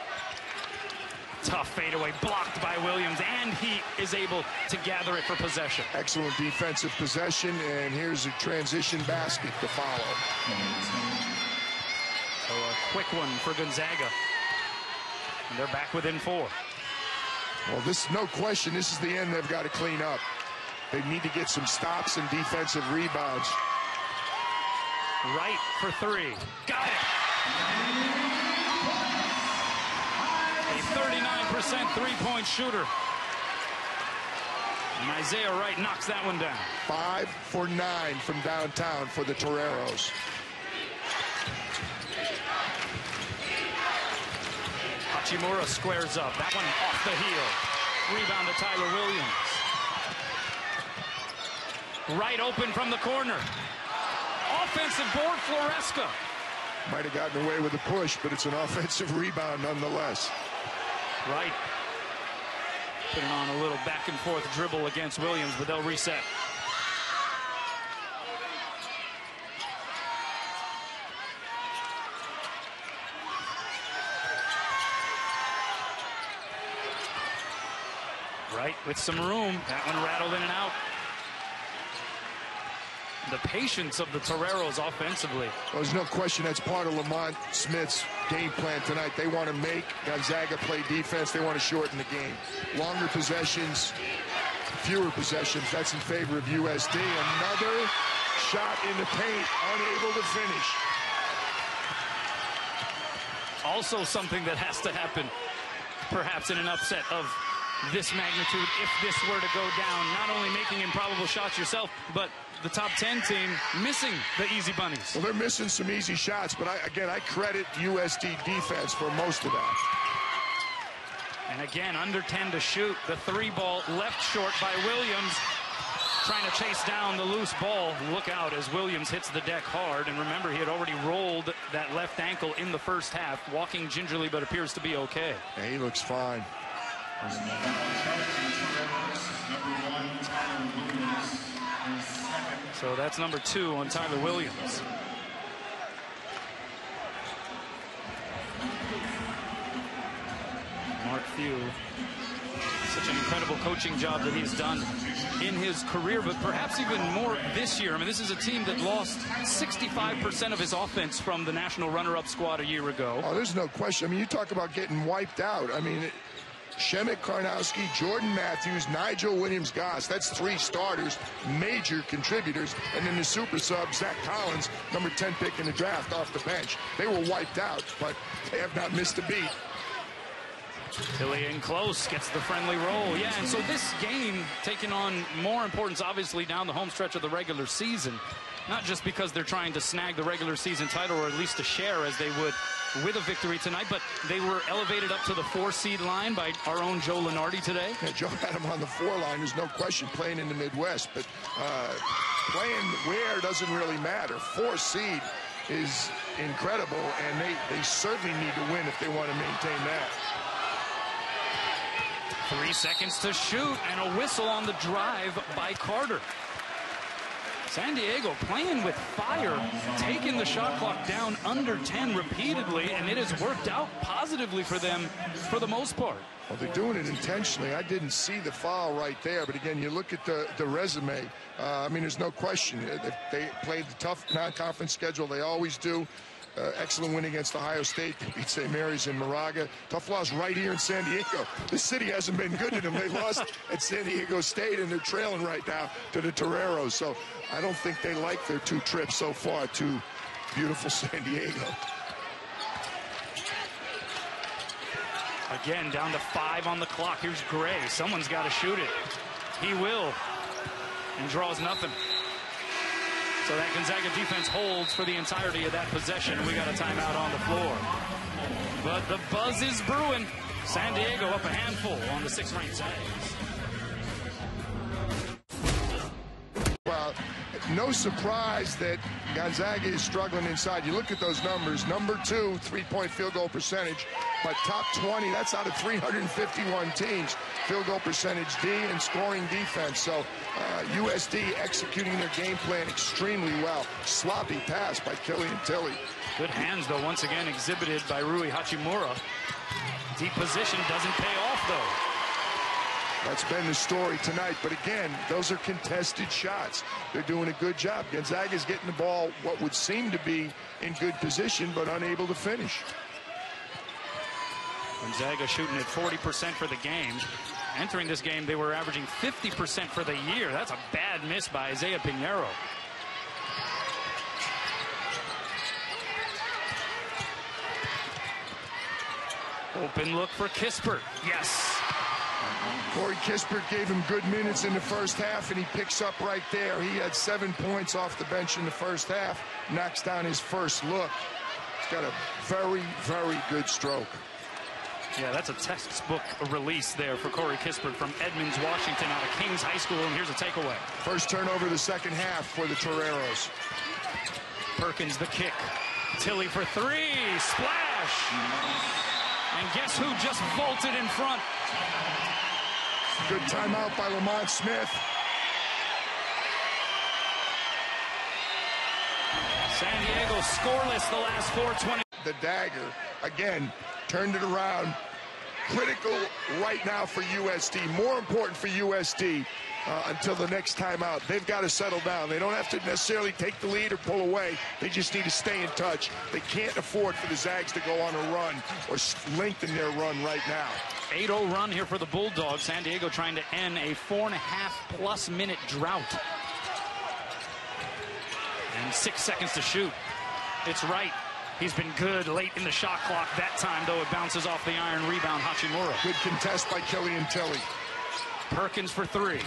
Tough fadeaway blocked by Williams, and he is able to gather it for possession. Excellent defensive possession, and here's a transition basket to follow. So a quick one for Gonzaga. And they're back within four. Well, this no question, this is the end they've got to clean up. They need to get some stops and defensive rebounds. Wright for three. Got it. A 39% three-point shooter. And Isaiah Wright knocks that one down. Five for nine from downtown for the Toreros. Hachimura squares up. That one off the heel. Rebound to Tyler Williams. Wright open from the corner. Offensive board, Floresca. Might have gotten away with a push, but it's an offensive rebound nonetheless. Wright. Putting on a little back and forth dribble against Williams, but they'll reset. Wright, with some room. That one rattled in and out. The patience of the Toreros offensively. Well, there's no question that's part of Lamont Smith's game plan tonight. They want to make Gonzaga play defense. They want to shorten the game. Longer possessions, fewer possessions. That's in favor of USD. Another shot in the paint, unable to finish. Also something that has to happen, perhaps in an upset of this magnitude, if this were to go down. Not only making improbable shots yourself, but the top 10 team missing the easy bunnies. Well, they're missing some easy shots, but I, again, I credit USD defense for most of that. And again, under 10 to shoot. The three ball left short by Williams. Trying to chase down the loose ball. Look out as Williams hits the deck hard. And remember, he had already rolled that left ankle in the first half, walking gingerly, but appears to be okay. Yeah, he looks fine. So that's number two on Tyler Williams. Mark Few, such an incredible coaching job that he's done in his career, but perhaps even more this year. I mean, this is a team that lost 65% of his offense from the national runner-up squad a year ago. Oh, there's no question. I mean, you talk about getting wiped out. I mean, Przemek Karnowski, Jordan Matthews, Nigel Williams-Goss. That's three starters, major contributors. And then the super sub, Zach Collins, number 10 pick in the draft off the bench. They were wiped out, but they have not missed a beat. Tillie in close, gets the friendly roll. Yeah, and so this game taking on more importance, obviously, down the home stretch of the regular season. Not just because they're trying to snag the regular season title, or at least a share as they would with a victory tonight, but they were elevated up to the four seed line by our own Joe Lunardi today. Yeah, Joe had him on the four line. There's no question playing in the Midwest, but uh, playing where doesn't really matter. Four seed is incredible, and they, they certainly need to win if they want to maintain that. Three seconds to shoot, and a whistle on the drive by Carter. San Diego playing with fire, taking the shot clock down under 10 repeatedly, and it has worked out positively for them for the most part. Well, they're doing it intentionally. I didn't see the foul right there, but again, you look at the, the resume. Uh, I mean, there's no question. They played the tough non-conference schedule. They always do. Uh, excellent win against Ohio State. They beat St. Mary's in Moraga. Tough loss right here in San Diego. The city hasn't been good to them. They lost at San Diego State, and they're trailing right now to the Toreros. So I don't think they like their two trips so far to beautiful San Diego. Again, down to five on the clock. Here's Gray. Someone's got to shoot it. He will. And draws nothing. So that Gonzaga defense holds for the entirety of that possession. We got a timeout on the floor. But the buzz is brewing. San Diego up a handful on the six-ranked Zags. No surprise that Gonzaga is struggling inside. You look at those numbers. Number two, three-point field goal percentage, but top 20, that's out of 351 teams. Field goal percentage D and scoring defense. So uh, USD executing their game plan extremely well. Sloppy pass by Killian Tillie. Good hands, though, once again exhibited by Rui Hachimura. Deep position doesn't pay off, though. That's been the story tonight. But again, those are contested shots. They're doing a good job. Gonzaga's getting the ball, what would seem to be in good position, but unable to finish. Gonzaga shooting at 40% for the game. Entering this game, they were averaging 50% for the year. That's a bad miss by Isaiah Pineiro. Open look for Kispert. Yes. Corey Kispert gave him good minutes in the first half, and he picks up right there. He had seven points off the bench in the first half, knocks down his first look. He's got a very, very good stroke. Yeah, that's a textbook release there for Corey Kispert from Edmonds, Washington, out of Kings High School, and here's a takeaway. First turnover of the second half for the Toreros. Perkins the kick. Tillie for three. Splash. And guess who just vaulted in front? Good timeout by Lamont Smith. San Diego scoreless the last 420. The dagger, again, turned it around. Critical right now for USD. More important for USD uh, until the next timeout. They've got to settle down. They don't have to necessarily take the lead or pull away. They just need to stay in touch. They can't afford for the Zags to go on a run or lengthen their run right now. 8-0 run here for the Bulldogs. San Diego trying to end a four and a half plus minute drought. And six seconds to shoot. It's right. He's been good late in the shot clock. That time, though, it bounces off the iron rebound, Hachimura. Good contest by Killian Tillie. Perkins for three.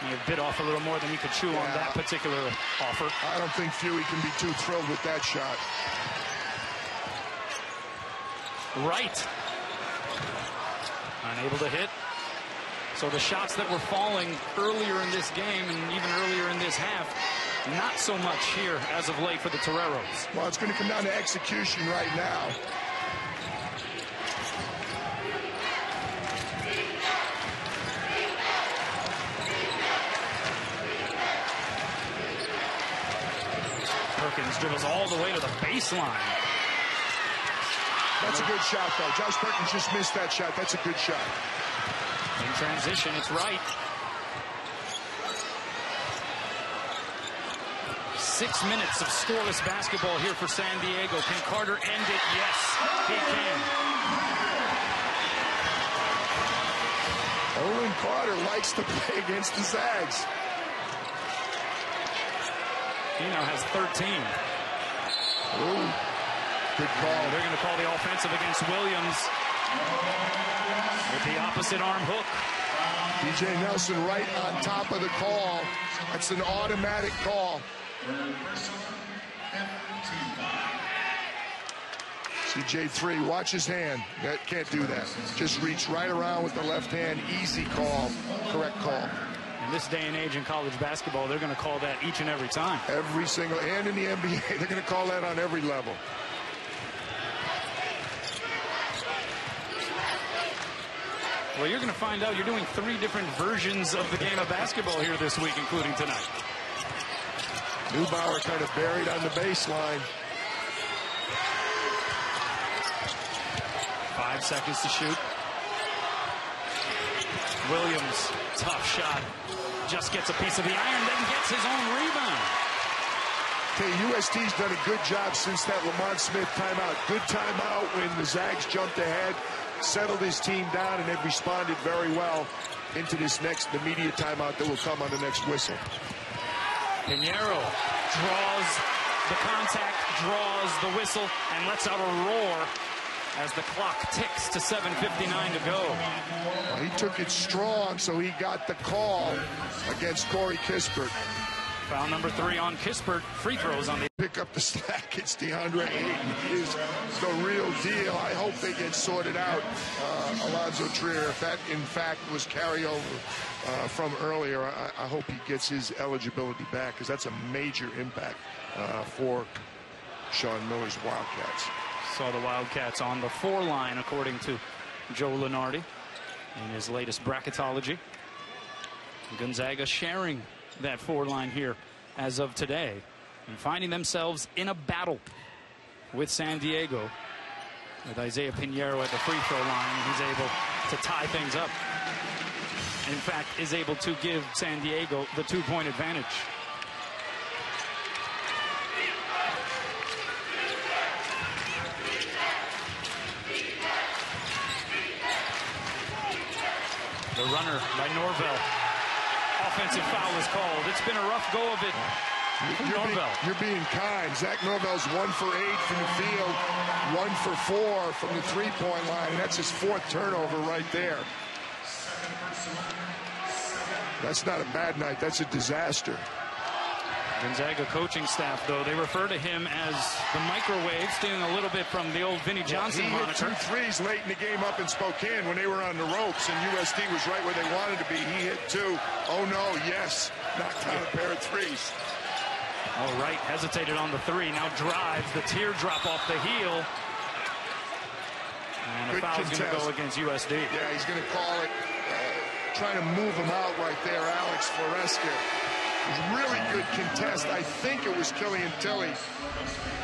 He bit off a little more than he could chew yeah. on that particular offer. I don't think Few can be too thrilled with that shot. Right. Unable to hit. So the shots that were falling earlier in this game and even earlier in this half not so much here as of late for the Toreros. Well, it's going to come down to execution right now. Perkins dribbles all the way to the baseline. That's a good shot, though. Josh Perkins just missed that shot. That's a good shot. In transition, it's right. Six minutes of scoreless basketball here for San Diego. Can Carter end it? Yes, he can. Olin Carter likes to play against the Zags. He now has 13. Ooh, good call. They're going to call the offensive against Williams with the opposite arm hook. DJ Nelson right on top of the call. That's an automatic call. CJ3, watch his hand. That can't do that. Just reach right around with the left hand. Easy call. Correct call. In this day and age in college basketball, they're going to call that each and every time. Every single, and in the NBA, they're going to call that on every level. Well, you're going to find out you're doing three different versions of the game of basketball here this week, including tonight. Neubauer kind of buried on the baseline. Five seconds to shoot. Williams, tough shot. Just gets a piece of the iron, then gets his own rebound. Okay, USD's done a good job since that Lamont Smith timeout. Good timeout when the Zags jumped ahead, settled his team down, and they've responded very well into this next, the media timeout that will come on the next whistle. Pineiro draws the contact, draws the whistle, and lets out a roar as the clock ticks to 7.59 to go. Well, he took it strong, so he got the call against Corey Kispert. Foul number three on Kispert. Free throws on the. Pick up the slack. It's DeAndre Ayton. Is the real deal. I hope they get sorted out. Uh, Alonzo Trier, if that in fact was carryover uh, from earlier, I, I, hope he gets his eligibility back because that's a major impact uh, for Sean Miller's Wildcats. Saw the Wildcats on the four line, according to Joe Lunardi in his latest bracketology. Gonzaga sharing that four line here as of today and finding themselves in a battle with San Diego with Isaiah Pineiro at the free throw line. He's able to tie things up. In fact, is able to give San Diego the two-point advantage. The runner by Norvell offensive foul is called. It's been a rough go of it You're being, Norvell. you're being kind. Zach Norvell's one for eight from the field, one for four from the three-point line, that's his fourth turnover right there. That's not a bad night. That's a disaster. Gonzaga coaching staff, though, they refer to him as the microwave, stealing a little bit from the old Vinnie Johnson he hit moniker. two threes late in the game up in Spokane when they were on the ropes, and USD was right where they wanted to be. He hit two. Oh no, yes, knocked down a pair of threes. All right, hesitated on the three, now drives the teardrop off the heel. And a Good foul's going to go against USD. Yeah, he's going to call it, uh, trying to move him out right there, Alex Floresca. Really good contest. I think it was Killian Tillie.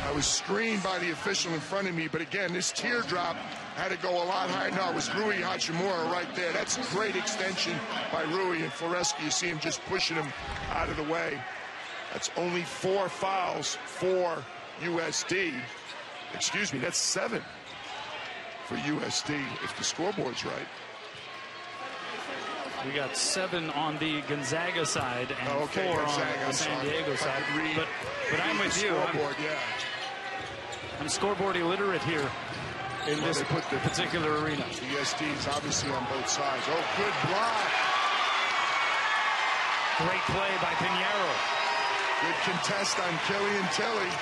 I was screened by the official in front of me, but again, this teardrop had to go a lot higher. No, it was Rui Hachimura right there. That's a great extension by Rui and Floresca. You see him just pushing him out of the way. That's only four fouls for USD. Excuse me, that's seven for USD if the scoreboard's right. We got seven on the Gonzaga side and Oh, okay, four Gonzaga, on the San. Diego side. read- But, but I'm with you. I'm, Scoreboard, yeah. I'm scoreboard illiterate here in Well, this put the- particular arena. USD is obviously on both sides. Oh, good block. Great play by Pineiro. Good contest on Killian Tillie.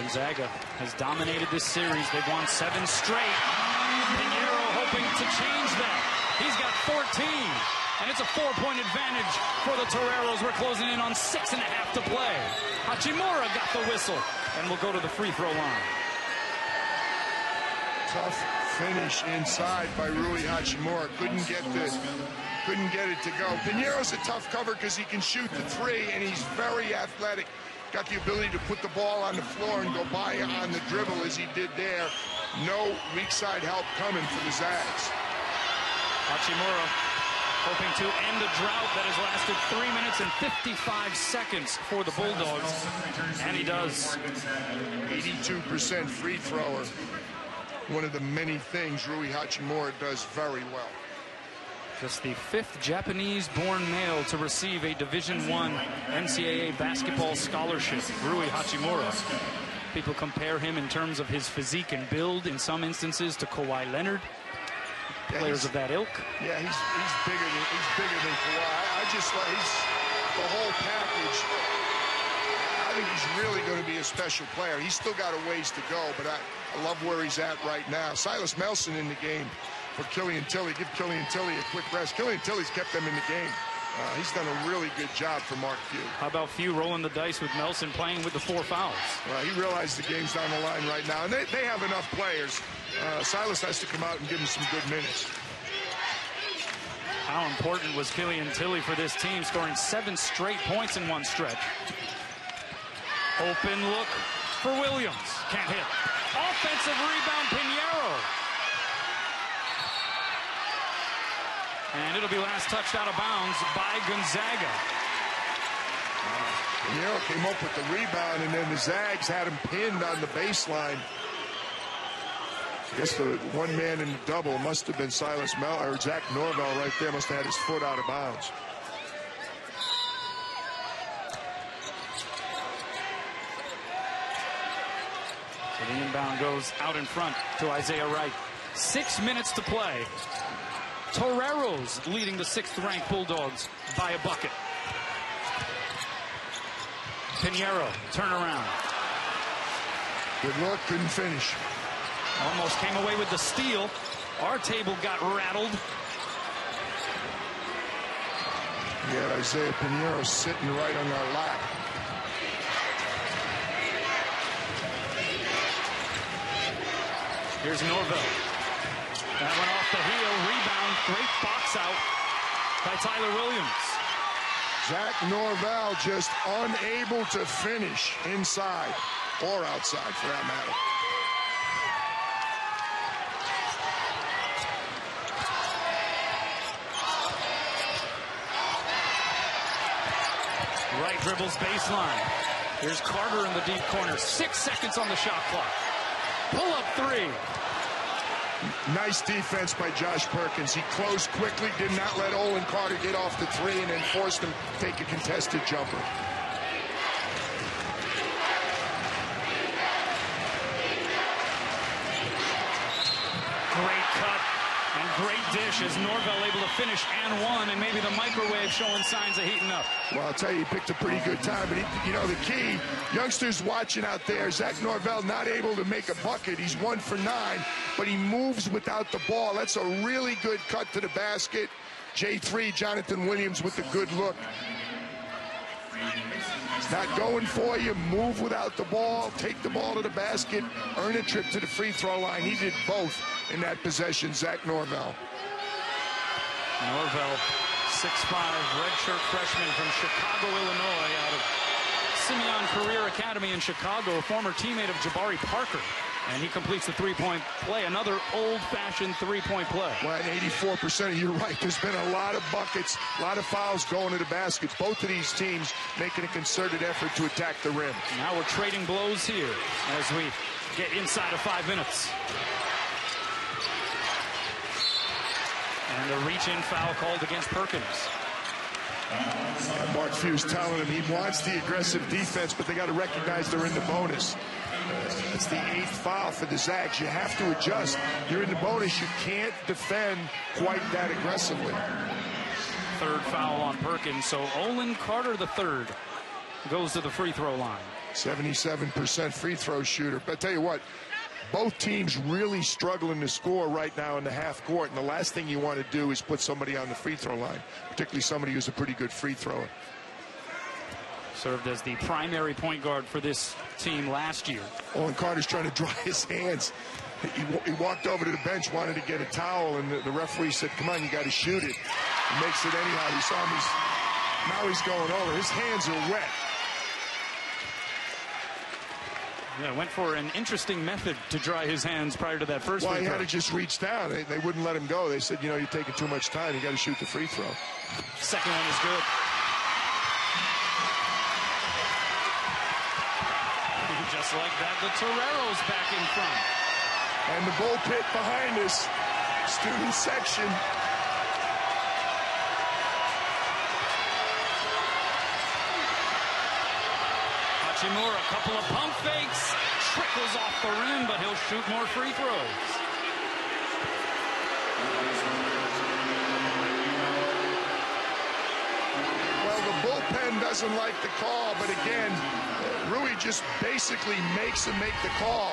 Gonzaga has dominated this series. They've won seven straight. Pineiro hoping to change that. He's got 14, and it's a four-point advantage for the Toreros. We're closing in on six and a half to play. Hachimura got the whistle, and we'll go to the free throw line. Tough finish inside by Rui Hachimura. Couldn't get the couldn't get it to go. Pineiro's a tough cover because he can shoot the three and he's very athletic. Got the ability to put the ball on the floor and go by on the dribble as he did there. No weak side help coming for the Zags. Hachimura hoping to end a drought that has lasted three minutes and 55 seconds for the Bulldogs, and he does. 82% free thrower. One of the many things Rui Hachimura does very well. Just the fifth Japanese-born male to receive a Division One NCAA basketball scholarship, Rui Hachimura. People compare him in terms of his physique and build, in some instances, to Kawhi Leonard, players of that ilk. Yeah, he's he's bigger than he's bigger than Kawhi. I, I just like he's the whole package. I think he's really going to be a special player. He's still got a ways to go, but I, I love where he's at right now. Silas Melson in the game for Killian Tillie. Give Killian Tillie a quick rest. Killian Tillie's kept them in the game. Uh, he's done a really good job for Mark Few. How about Few rolling the dice with Nelson playing with the four fouls? Well, he realized the game's down the line right now, and they, they have enough players. Uh, Silas has to come out and give him some good minutes. How important was Killian Tillie for this team, scoring seven straight points in one stretch? Open look for Williams. Can't hit. Offensive rebound, Pineiro. And it'll be last touched out of bounds by Gonzaga. Nero came up with the rebound, and then the Zags had him pinned on the baseline. I guess the one man in the double must have been Silas Mel or Zach Norvell right there. Must have had his foot out of bounds. So the inbound goes out in front to Isaiah Wright. Six minutes to play. Toreros leading the sixth ranked Bulldogs by a bucket. Pineiro, turnaround. Good look, couldn't finish. Almost came away with the steal. Our table got rattled. We had Isaiah Pineiro sitting right on our lap. Here's Norvell. That went off the heel. Rebound. Great box out by Tyler Williams. Zach Norvell just unable to finish inside or outside for that matter. Right dribbles baseline. Here's Carter in the deep corner. Six seconds on the shot clock. Pull up three. Nice defense by Josh Perkins. He closed quickly, did not let Olin Carter get off the three, and then forced him to take a contested jumper. Great cut and dish as Norvell able to finish and one, and maybe the microwave showing signs of heating up. Well, I'll tell you, he picked a pretty good time. But, he, you know, the key, youngsters watching out there, Zach Norvell not able to make a bucket. He's one for nine, but he moves without the ball. That's a really good cut to the basket. J3, Johnathan Williams with the good look. It's not going for you. Move without the ball. Take the ball to the basket. Earn a trip to the free throw line. He did both in that possession, Zach Norvell. Norvell, 6'5", redshirt freshman from Chicago, Illinois, out of Simeon Career Academy in Chicago, a former teammate of Jabari Parker. And he completes the three-point play, another old-fashioned three-point play. Well, at 84%, you're right. There's been a lot of buckets, a lot of fouls going to the basket. Both of these teams making a concerted effort to attack the rim. Now we're trading blows here as we get inside of five minutes. And a reach-in foul called against Perkins. Mark Few's telling him he wants the aggressive defense, but they got to recognize they're in the bonus. Uh, it's the eighth foul for the Zags. You have to adjust. You're in the bonus. You can't defend quite that aggressively. Third foul on Perkins. So Olin Carter the third goes to the free throw line. 77% free throw shooter. But I tell you what, both teams really struggling to score right now in the half court. And the last thing you want to do is put somebody on the free throw line, particularly somebody who's a pretty good free thrower. Served as the primary point guard for this team last year. Olin Carter's trying to dry his hands. He, he, walked over to the bench, wanted to get a towel, and the, the referee said, come on, you got to shoot it. He makes it anyhow. He saw him. He's, now he's going over. His hands are wet. Yeah, went for an interesting method to dry his hands prior to that first well, he had to just reach down. They, they wouldn't let him go. They said, you know, you're taking too much time. You got to shoot the free throw. Second one is good. Just like that, the Torero's back in front. And the bull pit behind us, student section. Hachimura, a couple of pump fakes, trickles off the rim, but he'll shoot more free throws. Well, the bullpen doesn't like the call, but again, Rui just basically makes him make the call.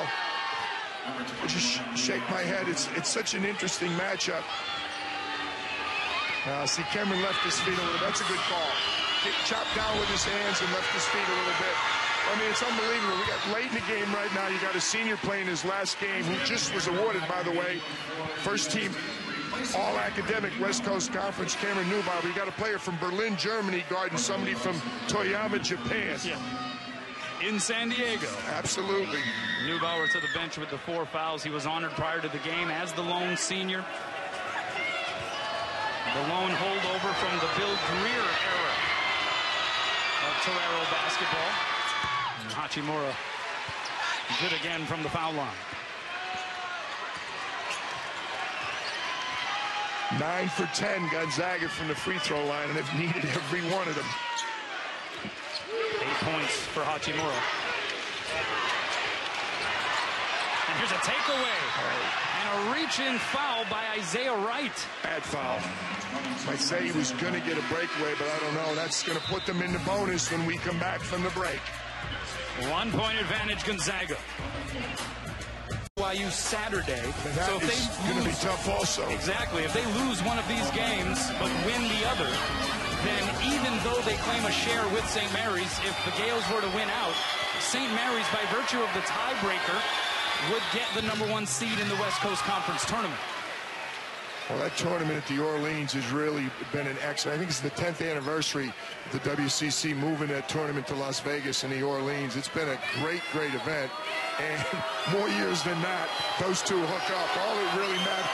I just shake my head. It's it's such an interesting matchup. Now, see, Cameron left his feet a little. That's a good call. Get chopped down with his hands and left his feet a little bit. I mean, it's unbelievable. We got late in the game right now. You got a senior playing his last game who just was awarded, by the way, first team all academic West Coast Conference, Cameron Neubauer. You got a player from Berlin, Germany, guarding somebody from Toyama, Japan. Yeah. In San Diego. Absolutely. Neubauer to the bench with the four fouls. He was honored prior to the game as the lone senior. The lone holdover from the Bill Grier era of Torero basketball. And Hachimura good again from the foul line. Nine for 10, Gonzaga from the free throw line, and have needed every one of them. Eight points for Hachimura. And here's a takeaway. And a reach-in foul by Isaiah Wright. Bad foul. Might say he was going to get a breakaway, but I don't know. That's going to put them in the bonus when we come back from the break. One point advantage, Gonzaga. BYU Saturday. That so if is they going to be tough also. exactly, if they lose one of these games but win the other, then even though they claim a share with St. Mary's, if the Gales were to win out, St. Mary's, by virtue of the tiebreaker, would get the number one seed in the West Coast Conference tournament. Well, that tournament at the Orleans has really been an excellent. I think it's the 10th anniversary of the WCC moving that tournament to Las Vegas and the Orleans. It's been a great, great event. And more years than that, those two hook up. All it really matters,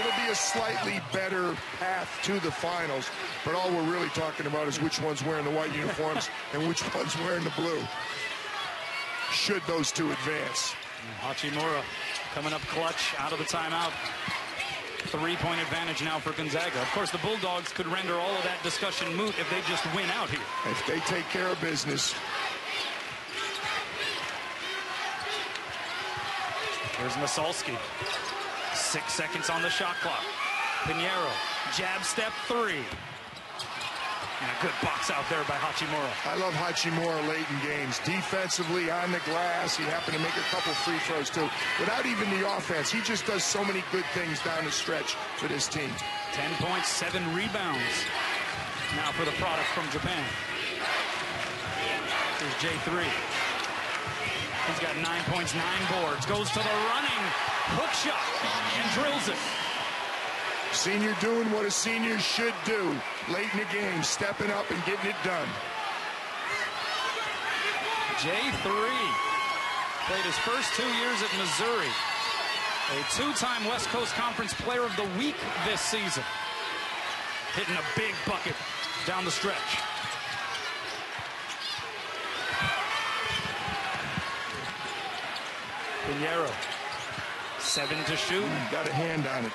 it'll be a slightly better path to the finals. But all we're really talking about is which one's wearing the white uniforms and which one's wearing the blue. should those two advance. Hachimura coming up clutch out of the timeout. Three-point advantage now for Gonzaga. Of course, the Bulldogs could render all of that discussion moot if they just win out here. If they take care of business. Here's Massalski. Six seconds on the shot clock. Pineiro, jab step three. And a good box out there by Hachimura. I love Hachimura late in games. Defensively, on the glass, he happened to make a couple free throws too. Without even the offense, he just does so many good things down the stretch for this team. 10 points, seven rebounds. Now for the product from Japan. Here's J3. He's got nine points, nine boards. Goes to the running hook shot and drills it. Senior doing what a senior should do late in the game, stepping up and getting it done. J3 played his first two years at Missouri. A two-time West Coast Conference Player of the Week this season. Hitting a big bucket down the stretch. Pineiro. Seven to shoot. Got a hand on it.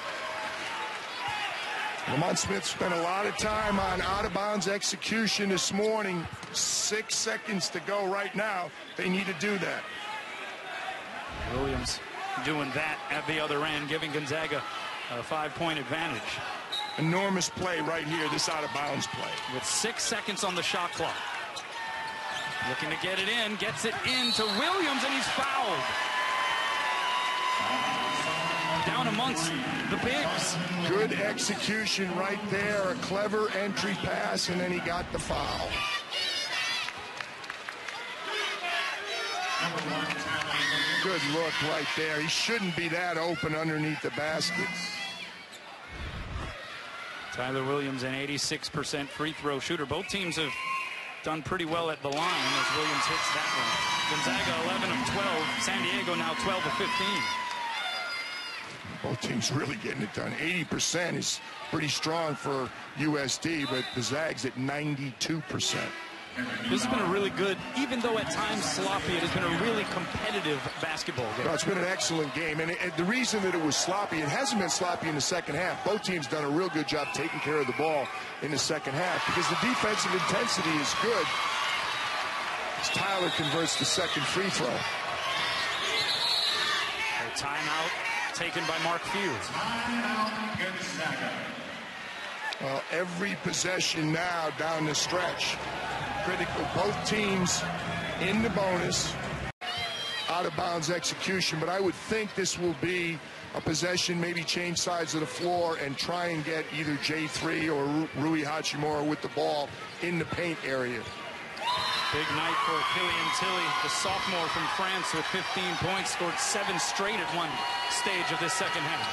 Lamont Smith spent a lot of time on out of bounds execution this morning. Six seconds to go right now. They need to do that. Williams doing that at the other end, giving Gonzaga a five point advantage. Enormous play right here, this out of bounds play. With six seconds on the shot clock. Looking to get it in, gets it into Williams, and he's fouled. Down amongst the bigs. Good execution right there. A clever entry pass, and then he got the foul. Good look right there. He shouldn't be that open underneath the basket. Tyler Williams, an 86% free throw shooter. Both teams have done pretty well at the line as Williams hits that one. Gonzaga 11 of 12. San Diego now 12 of 15. Both teams really getting it done. 80% is pretty strong for USD, but the Zags at 92%. This has been a really good, even though at times sloppy, it has been a really competitive basketball game. No, it's been an excellent game. And, and the reason that it was sloppy, it hasn't been sloppy in the second half. Both teams done a real good job taking care of the ball in the second half because the defensive intensity is good. As Tyler converts the second free throw. A timeout taken by Mark Few. Well, every possession now down the stretch. Critical. Both teams in the bonus. Out of bounds execution, but I would think this will be a possession, maybe change sides of the floor and try and get either J3 or Rui Hachimura with the ball in the paint area. Big night for Killian Tillie, the sophomore from France with 15 points, scored seven straight at one stage of this second half.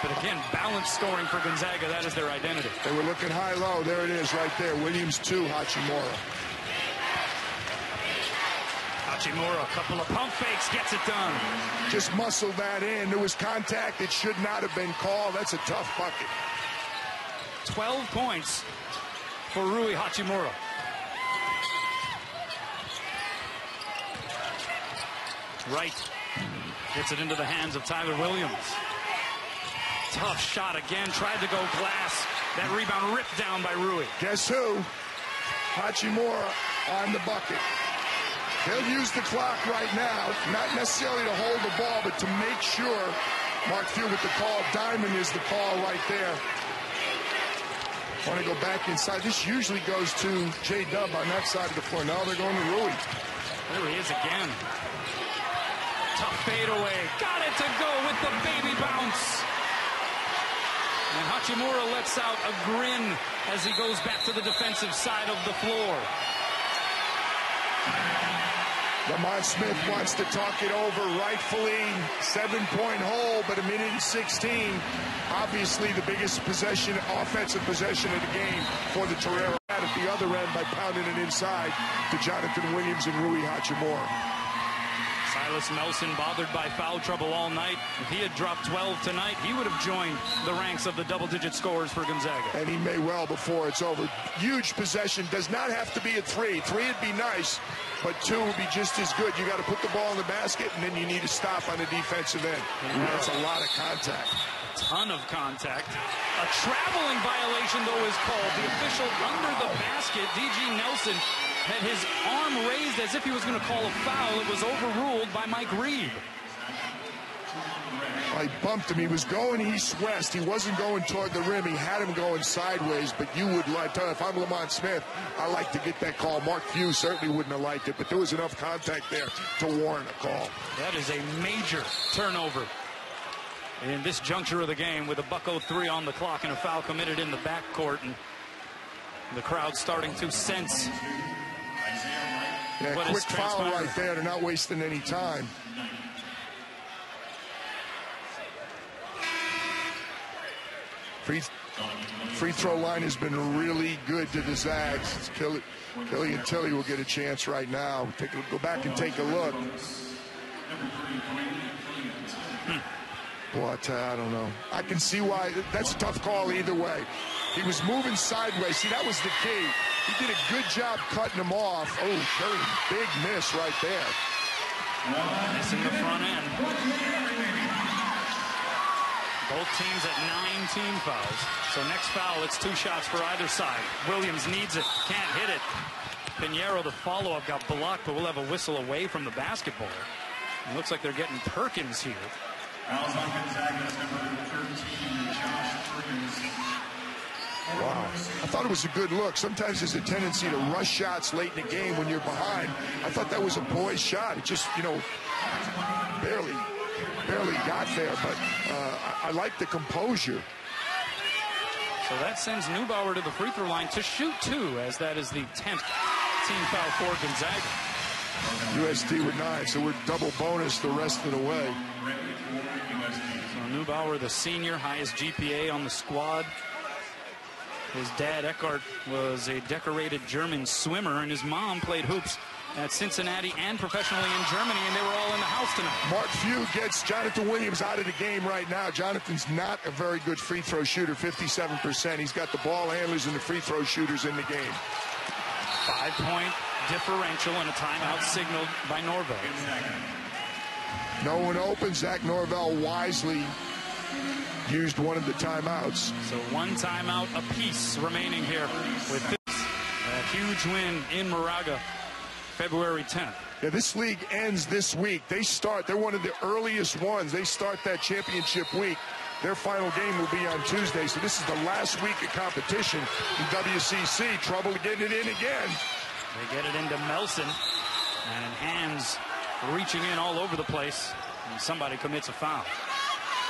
But again, balanced scoring for Gonzaga. That is their identity. They were looking high-low. There it is right there. Williams two, Hachimura. Hachimura, a couple of pump fakes, gets it done. Just muscled that in. There was contact. It should not have been called. That's a tough bucket. 12 points for Rui Hachimura. Right. Gets it into the hands of Tyler Williams. Tough shot again. Tried to go glass. That rebound ripped down by Rui. Guess who? Hachimura on the bucket. They'll use the clock right now, not necessarily to hold the ball, but to make sure. Mark Few with the call. Diamond is the call right there. Want to go back inside. This usually goes to J Dub on that side of the floor. Now they're going to Rui. There he is again. Tough fadeaway. Got it to go with the baby bounce. And Hachimura lets out a grin as he goes back to the defensive side of the floor. Lamont Smith wants to talk it over rightfully. Seven point hole, but a minute and 16. Obviously, the biggest possession, offensive possession of the game for the Torero at the other end by pounding it inside to Johnathan Williams and Rui Hachimura. Silas Melson bothered by foul trouble all night. If he had dropped 12 tonight, he would have joined the ranks of the double-digit scorers for Gonzaga. And he may well before it's over. Huge possession. Does not have to be a three. Three would be nice, but two would be just as good. You got to put the ball in the basket, and then you need to stop on the defensive end. That's a lot of contact. Ton of contact. A traveling violation, though, is called. The official under the basket, D.G. Nelson, had his arm raised as if he was going to call a foul. It was overruled by Mike Reed. I bumped him. He was going east-west. He wasn't going toward the rim. He had him going sideways, but you would like, to. if I'm Lamont Smith, I like to get that call. Mark Few certainly wouldn't have liked it, but there was enough contact there to warrant a call. That is a major turnover in this juncture of the game with a buck 03 on the clock and a foul committed in the backcourt. And the crowd starting to sense yeah, what quick foul right there. They're not wasting any time. Free, free throw line has been really good to the Zags. Kelly, Killian Tillie will get a chance right now. Take a, go back and take a look. But uh, I don't know. I can see why. That's a tough call either way. He was moving sideways. See, that was the key. He did a good job cutting him off. Oh, very big miss right there. Missing the front end. Both teams at nine team fouls. So next foul, it's two shots for either side. Williams needs it, can't hit it. Pineiro, the follow-up, got blocked, but we'll have a whistle away from the basketball. It looks like they're getting Perkins here. Fouls on Gonzaga's number 13, Josh Perkins. Wow. I thought it was a good look. Sometimes there's a tendency to rush shots late in the game when you're behind. I thought that was a poised shot. It just, you know, barely, barely got there. But uh, I, I like the composure. So that sends Neubauer to the free throw line to shoot two, as that is the 10th team foul for Gonzaga. USD with nine, so we're double bonus the rest of the way. So Neubauer, the senior, highest GPA on the squad. His dad, Eckhart, was a decorated German swimmer, and his mom played hoops at Cincinnati and professionally in Germany, and they were all in the house tonight. Mark Few gets Johnathan Williams out of the game right now. Johnathan's not a very good free throw shooter, 57%. He's got the ball handlers and the free throw shooters in the game. Five point differential and a timeout signaled by Norvell. No one open. Zach Norvell wisely used one of the timeouts. So one timeout apiece remaining here with this a huge win in Moraga February 10th. Yeah, this league ends this week. They start, they're one of the earliest ones. They start that championship week. Their final game will be on Tuesday. So this is the last week of competition in WCC. Trouble getting it in again. They get it into Melson. And hands reaching in all over the place. And somebody commits a foul.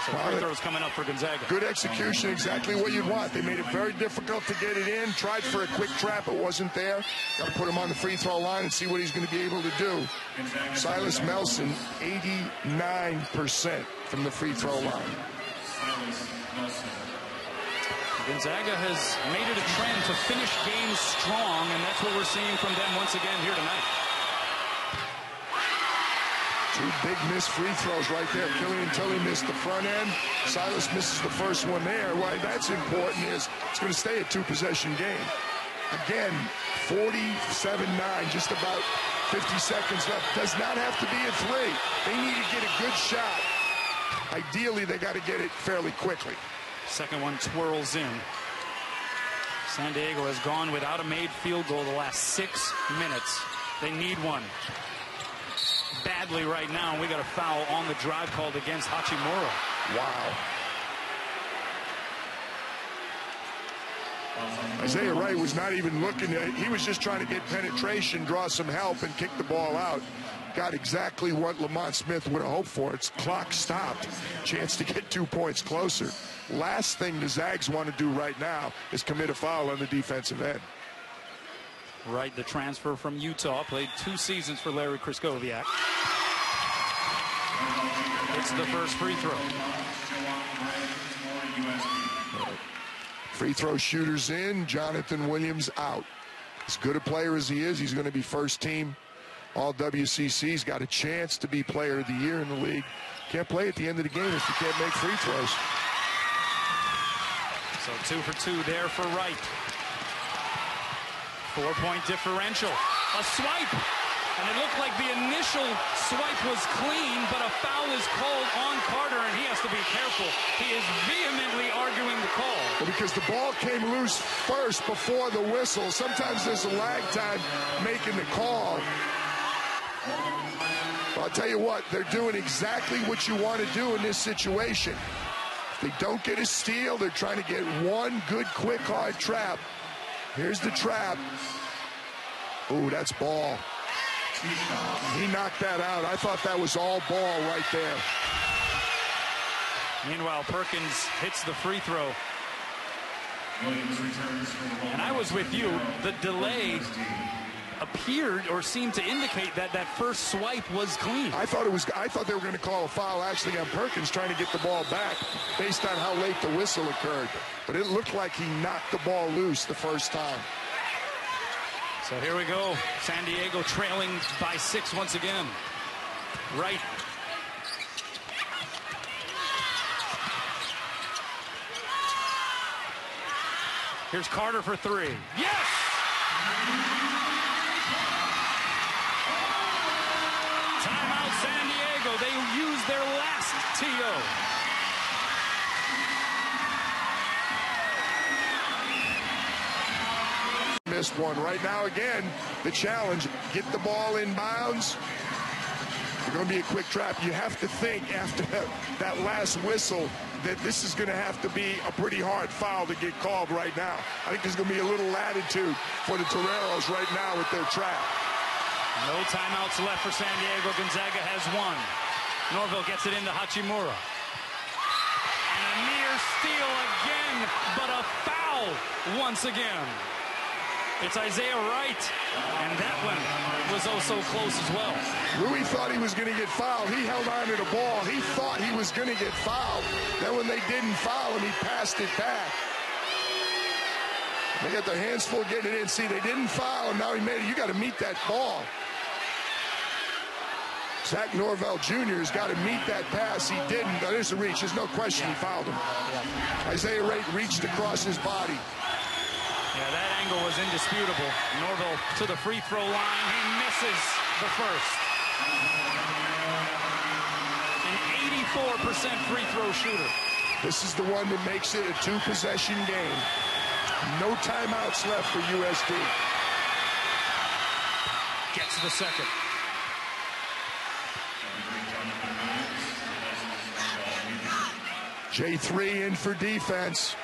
So free throws coming up for Gonzaga. Good execution, exactly what you'd want. They made it very difficult to get it in. Tried for a quick trap, it wasn't there. Got to put him on the free throw line and see what he's going to be able to do. Silas Melson, 89% from the free throw line. Gonzaga has made it a trend to finish games strong, and that's what we're seeing from them once again here tonight. Two big missed free throws right there. Killian Tillie missed the front end. Silas misses the first one there. Why that's important is it's going to stay a two-possession game. Again, 47-9, just about 50 seconds left. Does not have to be a three. They need to get a good shot. Ideally, they got to get it fairly quickly. Second one twirls in. San Diego has gone without a made field goal the last six minutes. They need one badly right now. And we got a foul on the drive called against Hachimura. Wow. Isaiah Wright was not even looking. At, he was just trying to get penetration, draw some help, and kick the ball out. Got exactly what Lamont Smith would have hoped for. Its clock stopped. Chance to get two points closer. Last thing the Zags want to do right now is commit a foul on the defensive end. Wright, the transfer from Utah, played two seasons for Larry Krystkowiak. It's the first free throw. Free throw shooters in, Johnathan Williams out. As good a player as he is, he's going to be first team all WCC. He's got a chance to be player of the year in the league. Can't play at the end of the game if you can't make free throws. So two for two there for Wright. Four-point differential. A swipe. And it looked like the initial swipe was clean, but a foul is called on Carter, and he has to be careful. He is vehemently arguing the call. Well, because the ball came loose first before the whistle. Sometimes there's a lag time making the call. I'll tell you what, they're doing exactly what you want to do in this situation. If they don't get a steal, they're trying to get one good, quick, hard trap. Here's the trap. Ooh, that's ball. He knocked that out. I thought that was all ball right there. Meanwhile, Perkins hits the free throw. And I was with you. The delay appeared or seemed to indicate that that first swipe was clean. I thought it was. I thought they were going to call a foul actually on Perkins trying to get the ball back based on how late the whistle occurred. But it looked like he knocked the ball loose the first time. So here we go. San Diego trailing by six once again. Right. Here's Carter for three. Yes! They used their last TO. Missed one. Right now, again, the challenge, get the ball in bounds. It's going to be a quick trap. You have to think after that last whistle that this is going to have to be a pretty hard foul to get called right now. I think there's going to be a little latitude for the Toreros right now with their trap. No timeouts left for San Diego. Gonzaga has one. Norvell gets it into Hachimura. And a near steal again, but a foul once again. It's Isaiah Wright, and that one was oh so close as well. Rui thought he was going to get fouled. He held on to the ball. He thought he was going to get fouled. Then when they didn't foul him, he passed it back. They got their hands full getting it in. See, they didn't foul, and now he made it. You got to meet that ball. Zach Norvell Jr. has got to meet that pass. He didn't. There's a reach. There's no question he fouled him. Isaiah Wright reached across his body. Yeah, that angle was indisputable. Norvell to the free throw line. He misses the first. An 84% free throw shooter. This is the one that makes it a two-possession game. No timeouts left for USD. Gets to the second. J3 in for defense.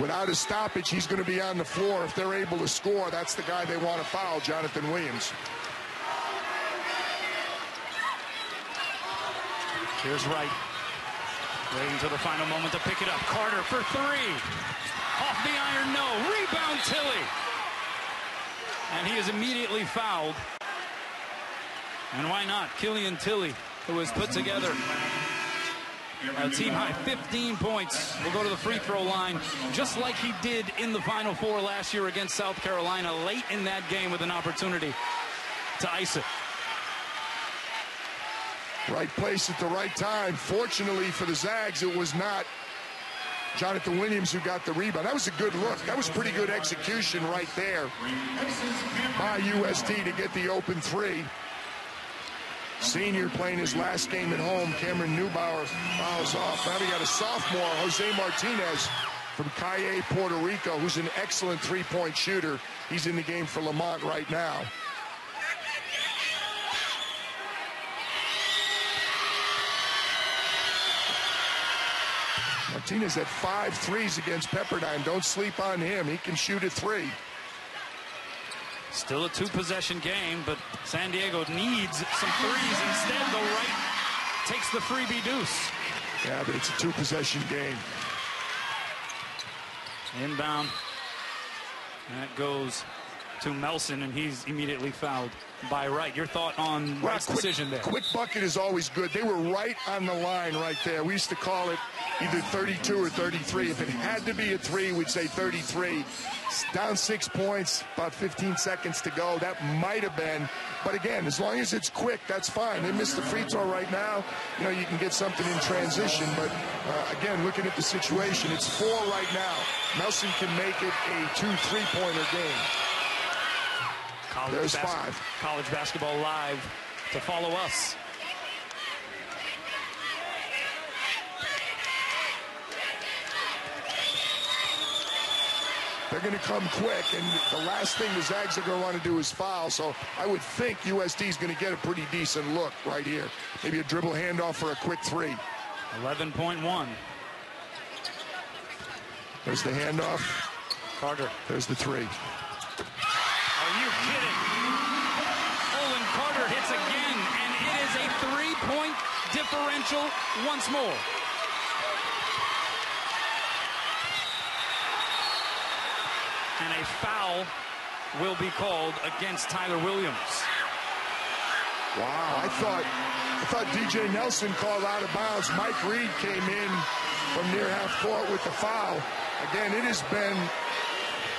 Without a stoppage, he's going to be on the floor. If they're able to score, that's the guy they want to foul, Johnathan Williams. Here's Wright. Waiting to the final moment to pick it up. Carter for three. Off the iron, no. Rebound, Tillie. And he is immediately fouled. And why not? Killian Tillie, who has put together a team high 15 points, We'll go to the free throw line, just like he did in the Final Four last year against South Carolina, late in that game with an opportunity to ice it. Right place at the right time. Fortunately for the Zags, it was not Johnathan Williams who got the rebound. That was a good look. That was pretty good execution right there by USD to get the open three. Senior playing his last game at home. Cameron Neubauer fouls off. Now we got a sophomore, Jose Martinez from Calle, Puerto Rico, who's an excellent three-point shooter. He's in the game for Lamont right now. Martinez had five threes against Pepperdine. Don't sleep on him. He can shoot a three. Still a two possession game, but San Diego needs some threes. Instead, the right takes the freebie deuce. Yeah, but it's a two possession game. Inbound. That goes to Melson, and he's immediately fouled by Wright. Your thought on Well, Wright's quick, decision there? Quick bucket is always good. They were right on the line right there. We used to call it either 32 or 33. If it had to be a three, we'd say 33. Down six points, about 15 seconds to go. That might have been. But again, as long as it's quick, that's fine. They missed the free throw right now. You know, you can get something in transition. But uh, again, looking at the situation, it's four right now. Nelson can make it a two three-pointer game. College There's bas- five. College basketball live to follow us. They're going to come quick, and the last thing the Zags are going to want to do is foul. So I would think USD is going to get a pretty decent look right here. Maybe a dribble handoff for a quick three. 11.1. There's the handoff. Carter. There's the three. Are you kidding? Olin Carter hits again, and it is a three-point differential once more. And a foul will be called against Tyler Williams. Wow, I thought I thought DJ Nelson called out of bounds. Mike Reed came in from near half court with the foul. Again, it has been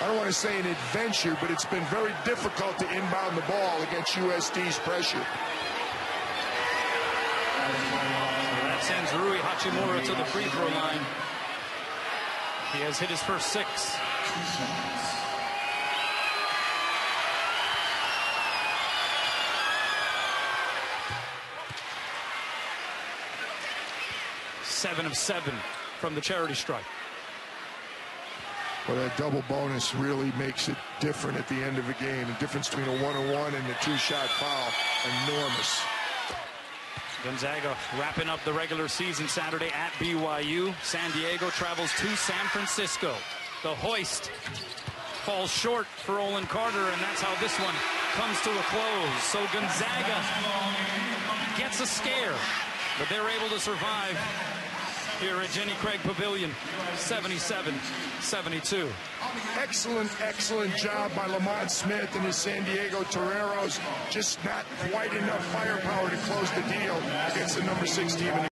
I don't want to say an adventure, but it's been very difficult to inbound the ball against USD's pressure. That sends Rui Hachimura to the free throw line. He has hit his first six. Seven of seven from the charity stripe. But that double bonus really makes it different at the end of a game. The difference between a one and one and a two shot foul, enormous. Gonzaga wrapping up the regular season Saturday at BYU. San Diego travels to San Francisco. The hoist falls short for Olin Carter, and that's how this one comes to a close. So Gonzaga gets a scare, but they're able to survive here at Jenny Craig Pavilion, 77-72. Excellent, excellent job by Lamont Smith and his San Diego Toreros. Just not quite enough firepower to close the deal against the number six team